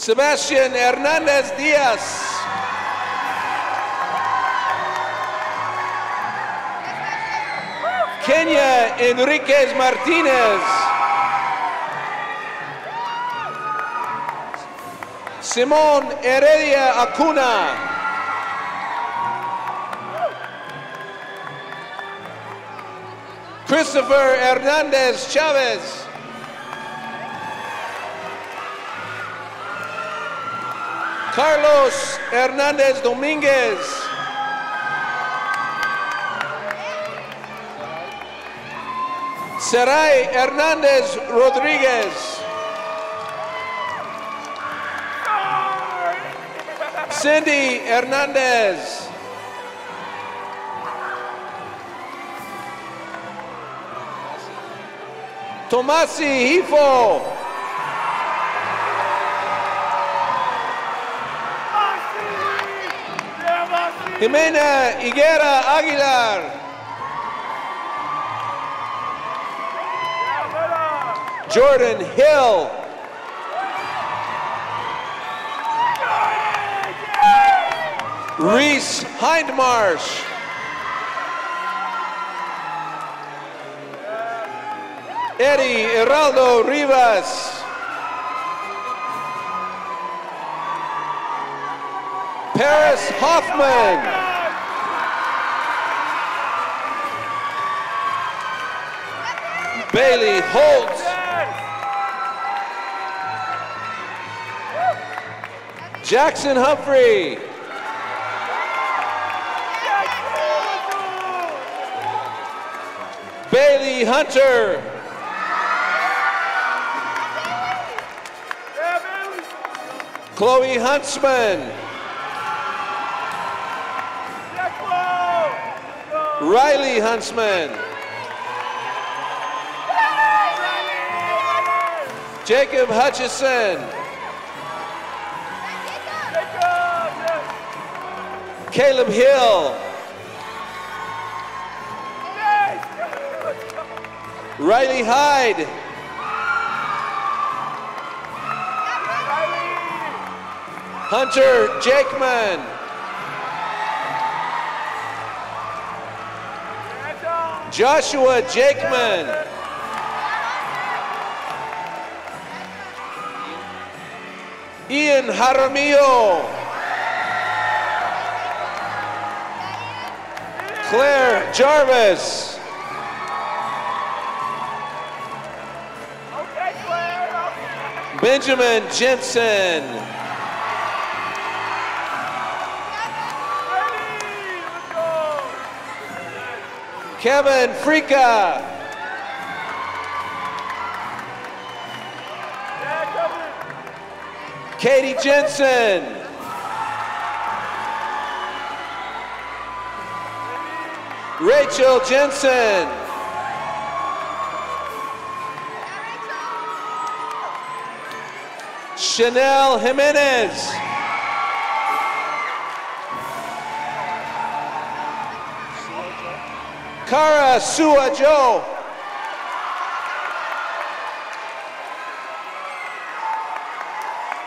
Sebastian Hernandez Diaz. Kenya Enriquez Martinez. Simón Heredia Acuna. Christopher Hernandez Chavez. Carlos Hernandez Dominguez. Sarai Hernandez Rodriguez. Cindy Hernandez. Tomasi Hifo. Jimena Higuera Aguilar. Jordan Hill. Reese Hindmarsh. Eddie Heraldo Rivas. Hoffman. Bailey Holt. Jackson Humphrey. Bailey Hunter. Chloe Huntsman. Riley Huntsman. Jacob Hutchison. Caleb Hill. Riley Hyde. Hunter Jakeman. Joshua Jakeman. Ian Jaramillo. Claire Jarvis. Benjamin Jensen. Kevin Frika. Katie Jensen. Rachel Jensen. Chanel Jimenez. Kara Sua Joe.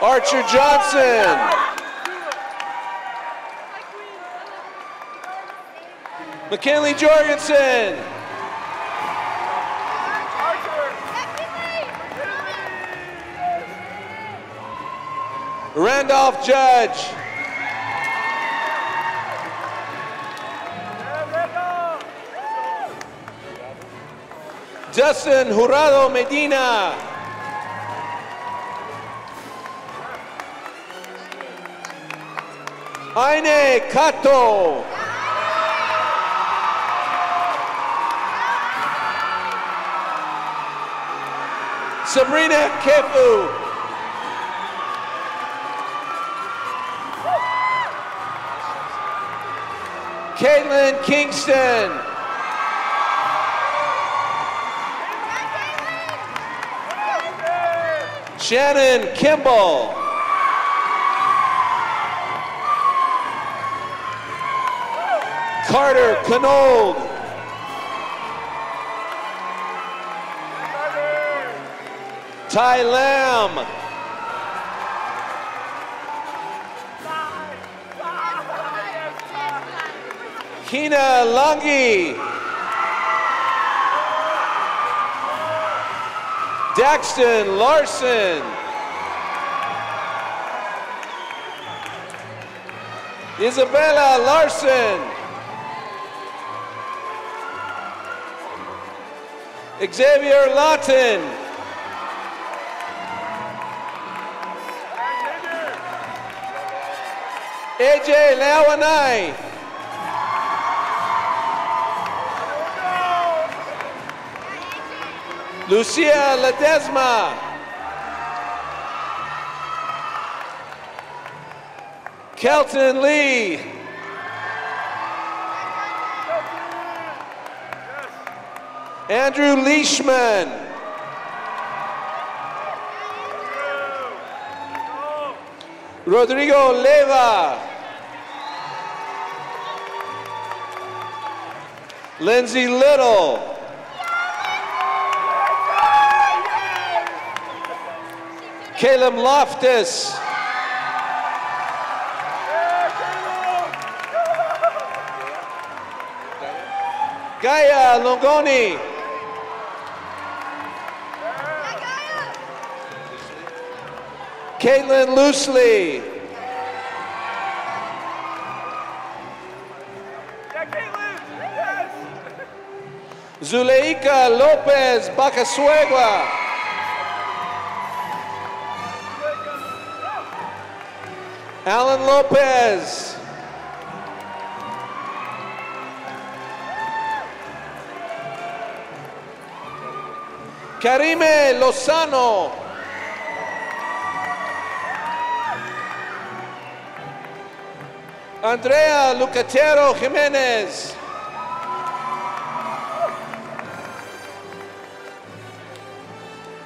Archer Johnson. McKinley Jorgensen. Randolph Judge. Justin Jurado Medina. Aine Kato. Sabrina Kefu. Caitlin Kingston. Shannon Kimball. Carter Canold. Ty Lamb. Kina Lungi. Daxton Larson. Isabella Larson. Xavier Lawton. AJ Lawanai. Lucia Ledesma. Kelton Lee. Andrew Leishman. Rodrigo Leva. Lindsay Little. Caleb Loftus. Gaia Longoni. Caitlin Loosely. Zuleika Lopez Bacasuegua. Alan Lopez. Karime Lozano. Andrea Lucatero Jimenez.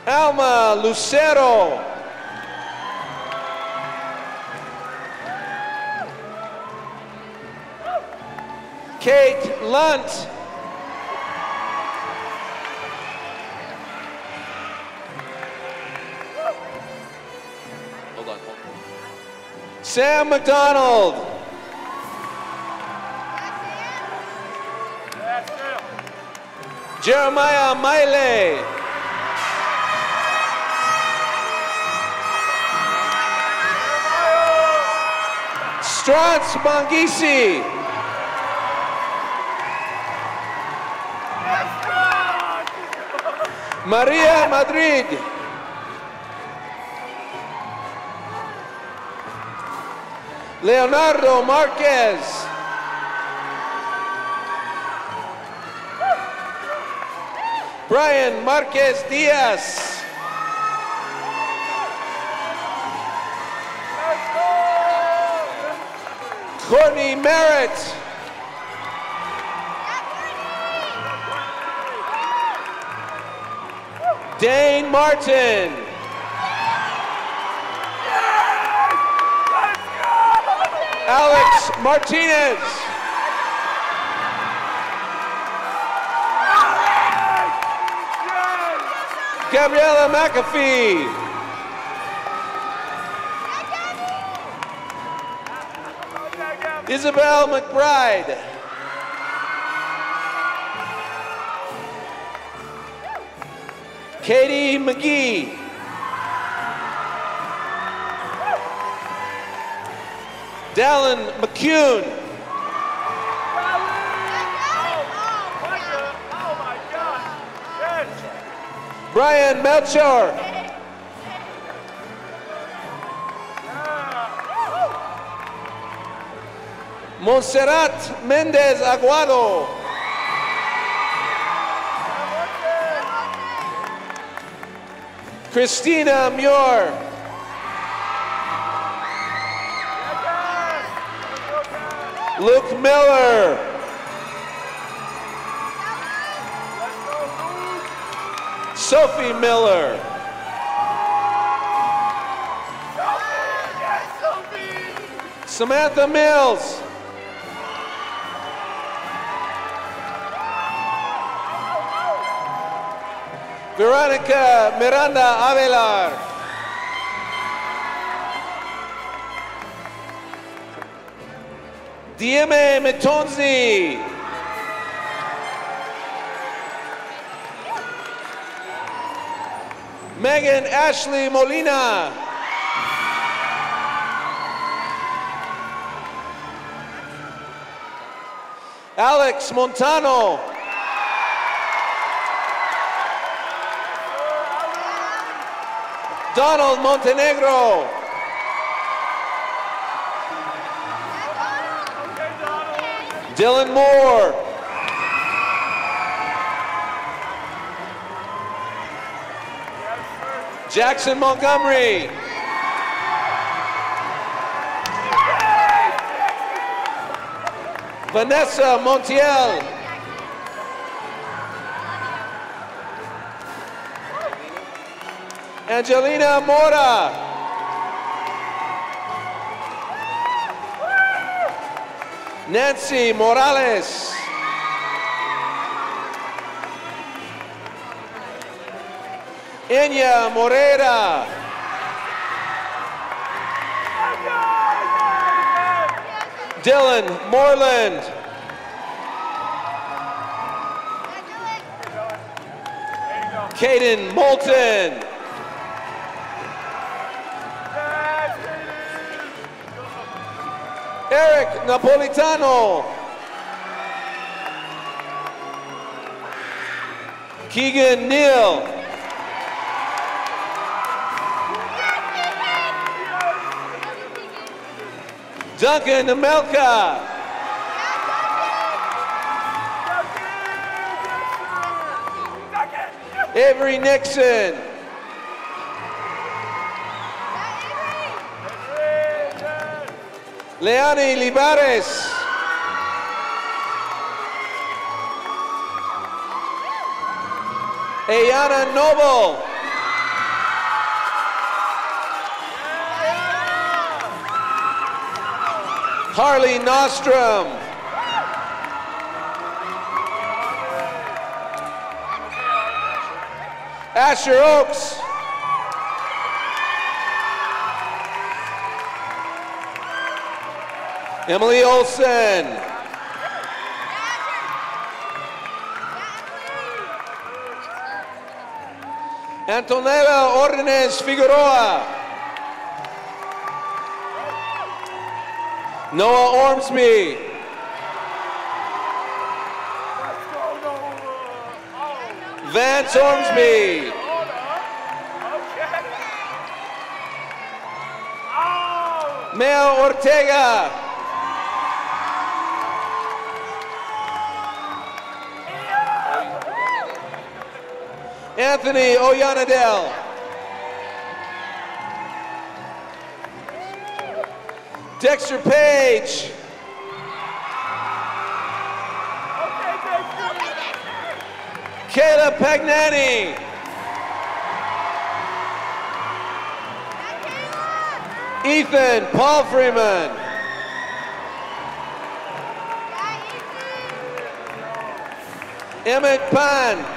Alma Lucero. Lunt. Hold on, hold on. Sam McDonald. Jeremiah Miley. Strats Mangisi. Maria Madrid. Leonardo Marquez. Brian Marquez Diaz. Courtney Merritt. Dane Martin. Alex Martinez. Gabriella McAfee. Isabel McBride. Katie McGee. Dallin McCune. Brian Melchor. Montserrat Mendez Aguado. Christina Muir. Luke Miller. Sophie Miller. Samantha Mills. Veronica Miranda Avelar. Dieme Metonzi. Megan Ashley Molina. Alex Montano. Donald Montenegro. Dylan Moore. Jackson Montgomery. Vanessa Montiel. Angelina Mora. Nancy Morales. Enya Moreira. Dylan Moreland. Caden Moulton. Eric Napolitano. Keegan Neal. Duncan Amelka. Avery Nixon. Leani Libares. Ayana Noble. Harley Nostrum. Asher Oaks. Emily Olson. Antonella Ordenes Figueroa. Noah Ormsby. Vance Ormsby. Mel Ortega. Anthony Oyanadel. Dexter Page. Kayla Pagnani. Ethan Paul Freeman. Emmett Pan.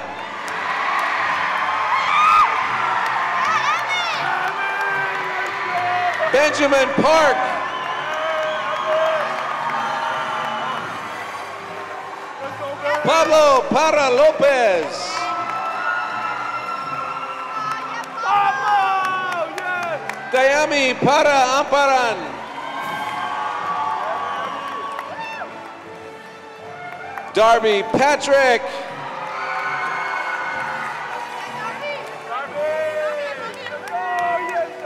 Benjamin Park. Pablo Para Lopez. Dayami Para Amparan. Darby Patrick.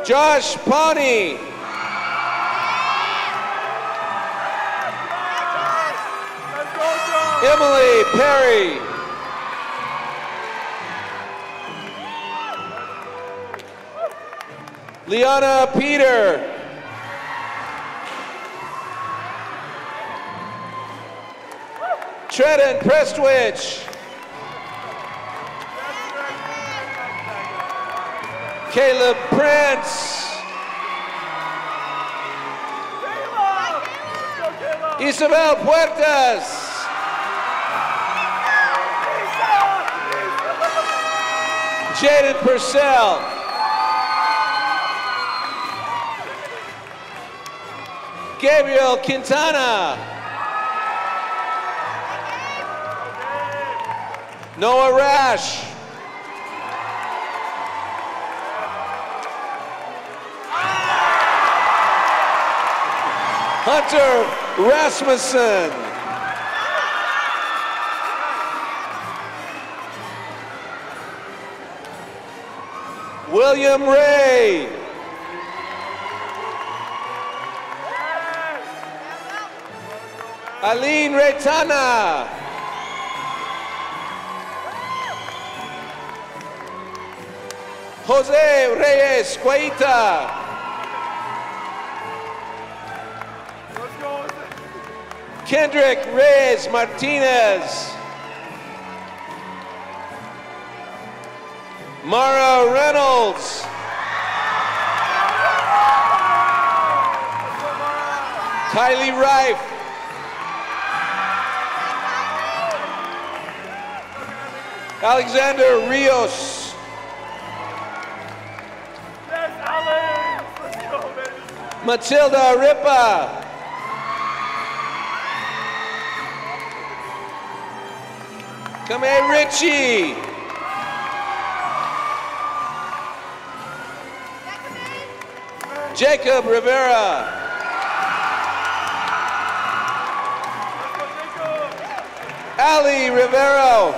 Josh Pawnee. Emily Perry. Liana Peter. Trenton Prestwich. Caleb Prince. Isabel Puertas. Jaden Purcell. Gabriel Quintana. Noah Rash. Hunter Rasmussen. William Ray. Aline Retana. Jose Reyes Cueta. Kendrick Reyes Martinez. Mara Reynolds. Kylie Rife. Alexander Rios. Matilda Ripa. Come here, Richie. Jacob Rivera. Ali Rivero.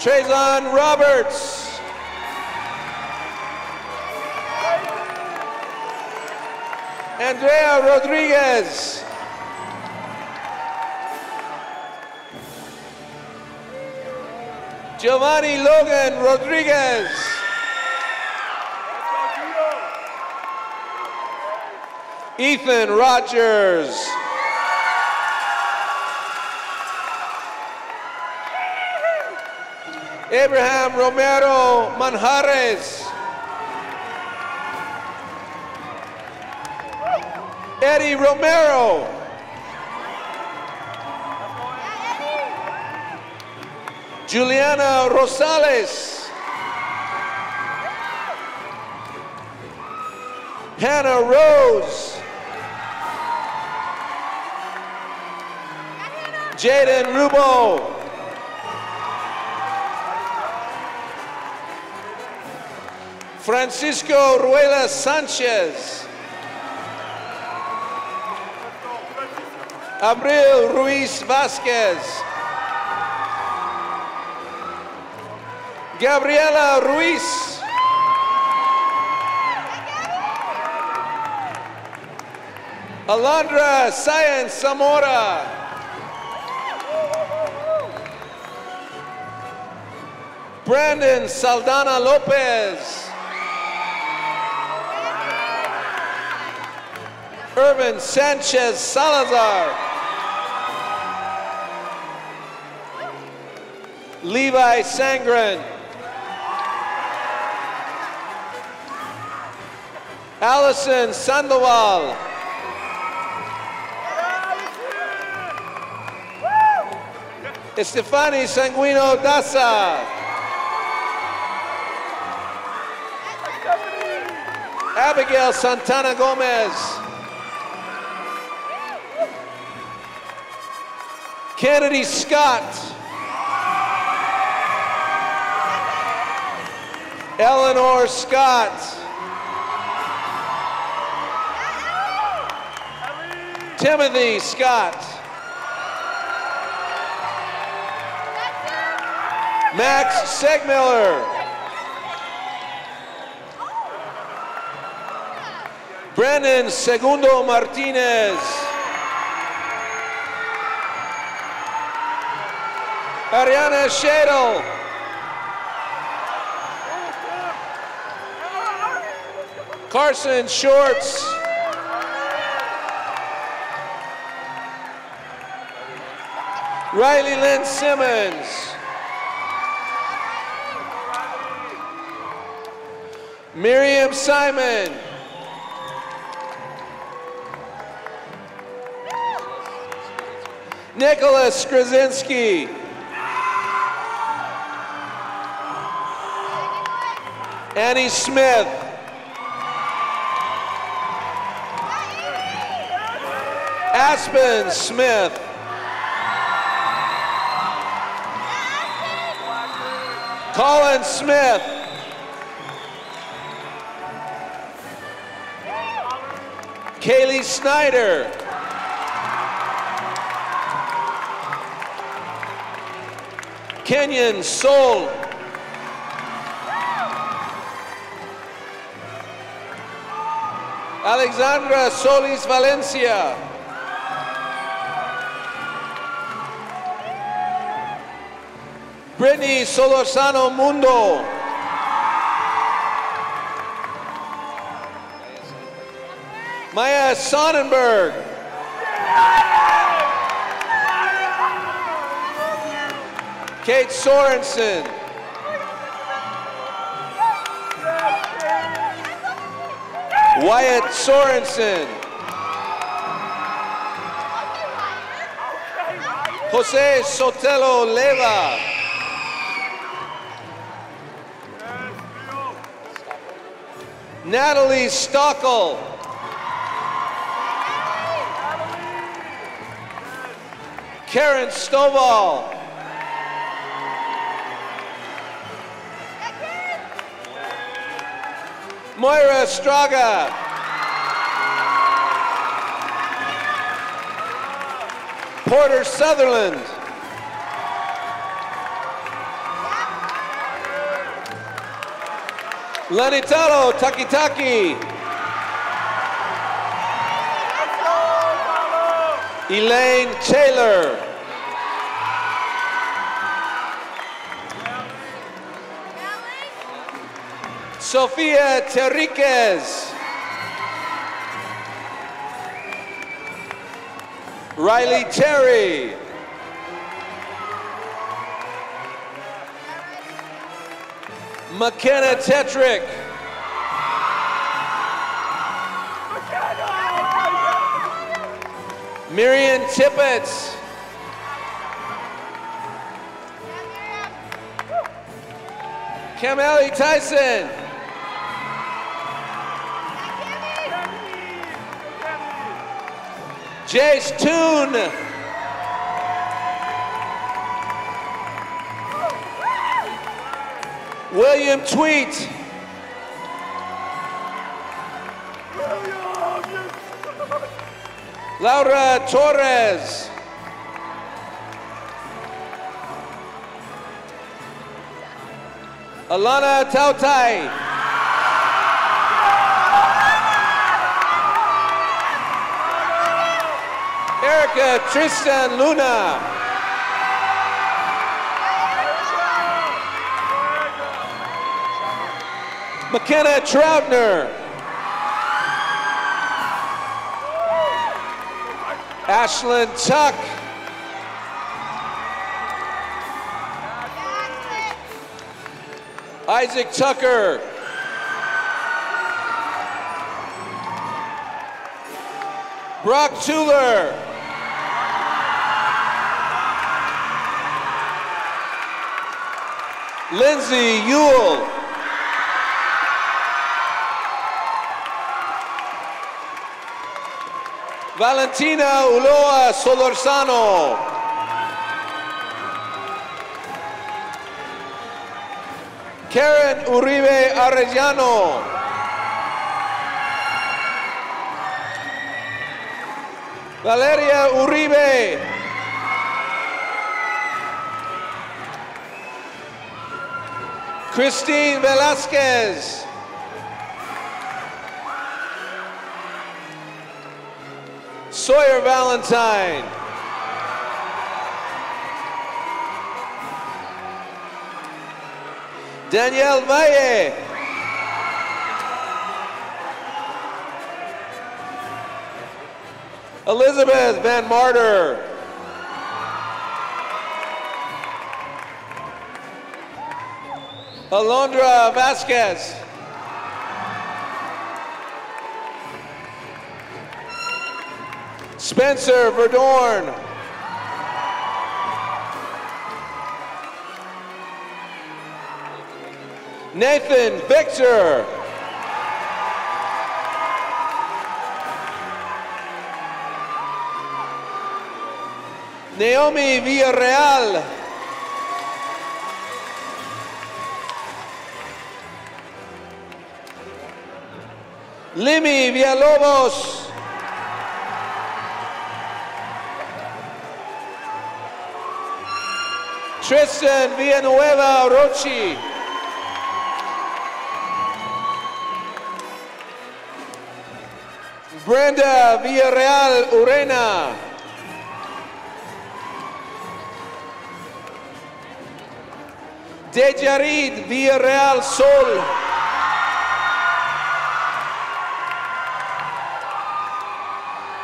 Trayvon Roberts. Andrea Rodriguez. Giovanni Logan Rodriguez. Ethan Rogers. Abraham Romero Manjares. Eddie Romero. Juliana Rosales. Hannah Rose. Jaden Rubo. Francisco Ruela Sanchez. Abril Ruiz Vasquez. Gabriela Ruiz. Alondra Sayan Zamora. Brandon Saldana Lopez. Irvin Sanchez Salazar. Levi Sangren. Allison Sandoval. Estefani Sanguino Dasa. Abigail Santana Gomez. Kennedy Scott. Eleanor Scott. Timothy Scott. Max Segmiller. Brandon Segundo Martinez. Ariana Shadle. Carson Shorts. Riley Lynn Simmons. Miriam Simon. Nicholas Skrazinski. Annie Smith. Aspen Smith. Colin Smith. Kaylee Snyder. Kenyon Soul. Alexandra Solis Valencia. Brittany Solorzano Mundo. Maya Sonnenberg. Kate Sorensen. Wyatt Sorensen. Jose Sotelo Leva. Natalie Stockel. Karen Stovall. Moira Straga. Porter Sutherland. Lanitalo Takitaki. Elaine Taylor. Sofia Terriquez. Riley Terry. McKenna Tetrick. Miriam Tippett. Kamali Tyson. Jace Toon. William Tweet. Laura Torres. Alana Tautai. Erica Tristan Luna. McKenna Troutner. Ashlyn Tuck. Isaac Tucker. Brock Tuller. Lindsay Ewell. Valentina Uloa Solorzano. Karen Uribe Arellano. Valeria Uribe. Christine Velasquez. Sawyer Valentine. Danielle Valle. Elizabeth Van Martyr. Alondra Vasquez. Spencer Verdorn. Nathan Victor. Naomi Villarreal. Limi Villalobos. Tristan Villanueva Rochi. Brenda Villarreal Urena. Dejarid Villarreal Sol.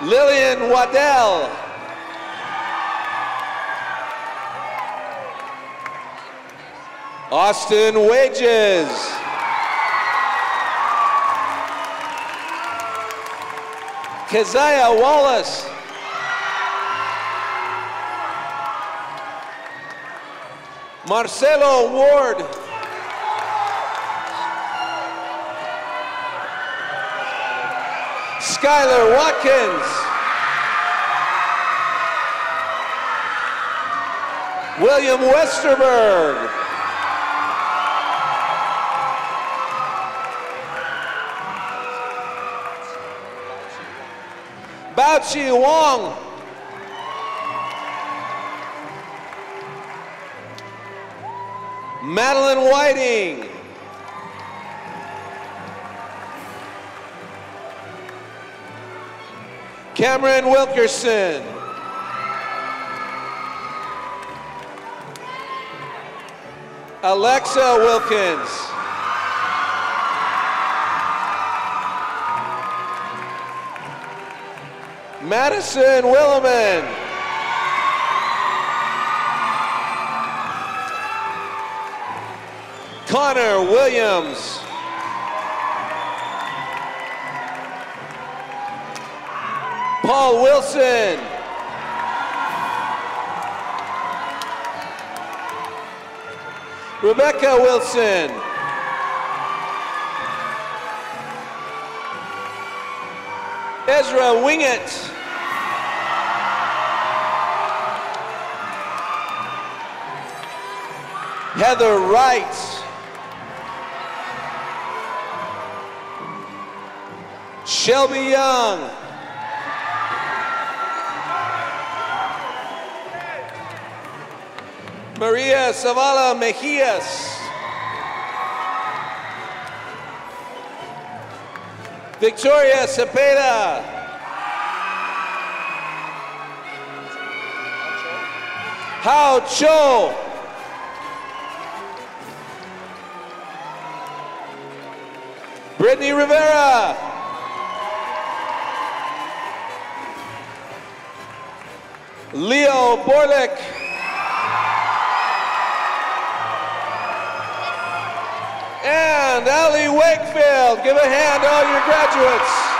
Lillian Waddell. Austin Wages. Keziah Wallace. Marcelo Ward. Skylar Watkins. William Westerberg. Bao-Chi Wong. Madeline Whiting. Cameron Wilkerson. Alexa Wilkins. Madison Williman. Connor Williams. Paul Wilson. Rebecca Wilson. Ezra Wingett. Heather Wright. Shelby Young. Maria Zavala Mejias. Victoria Cepeda. Hao Cho. Leo And Ali Wakefield. Give a hand to all your graduates.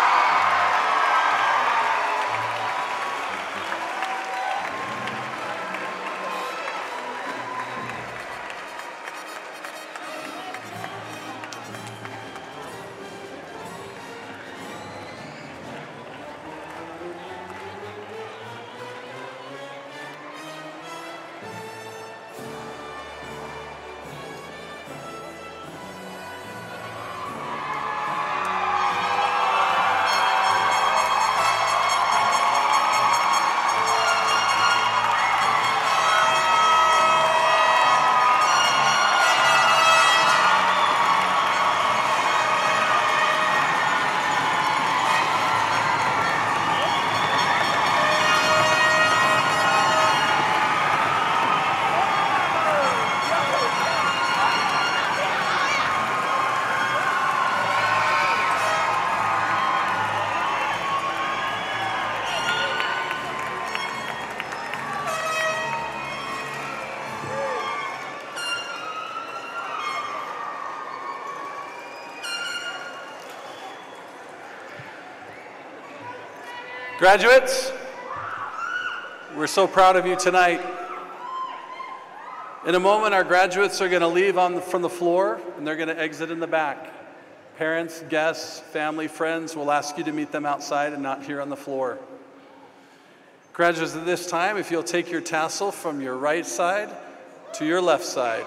Graduates, we're so proud of you tonight. In a moment, our graduates are going to leave on the, from the floor and they're going to exit in the back. Parents, guests, family, friends will ask you to meet them outside and not here on the floor. Graduates, at this time, if you'll take your tassel from your right side to your left side.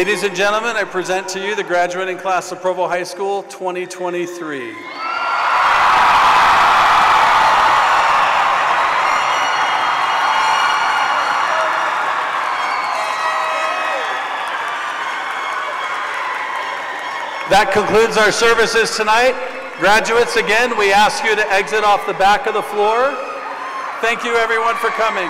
Ladies and gentlemen, I present to you the graduating class of Provo High School 2023. That concludes our services tonight. Graduates, again, we ask you to exit off the back of the floor. Thank you, everyone, for coming.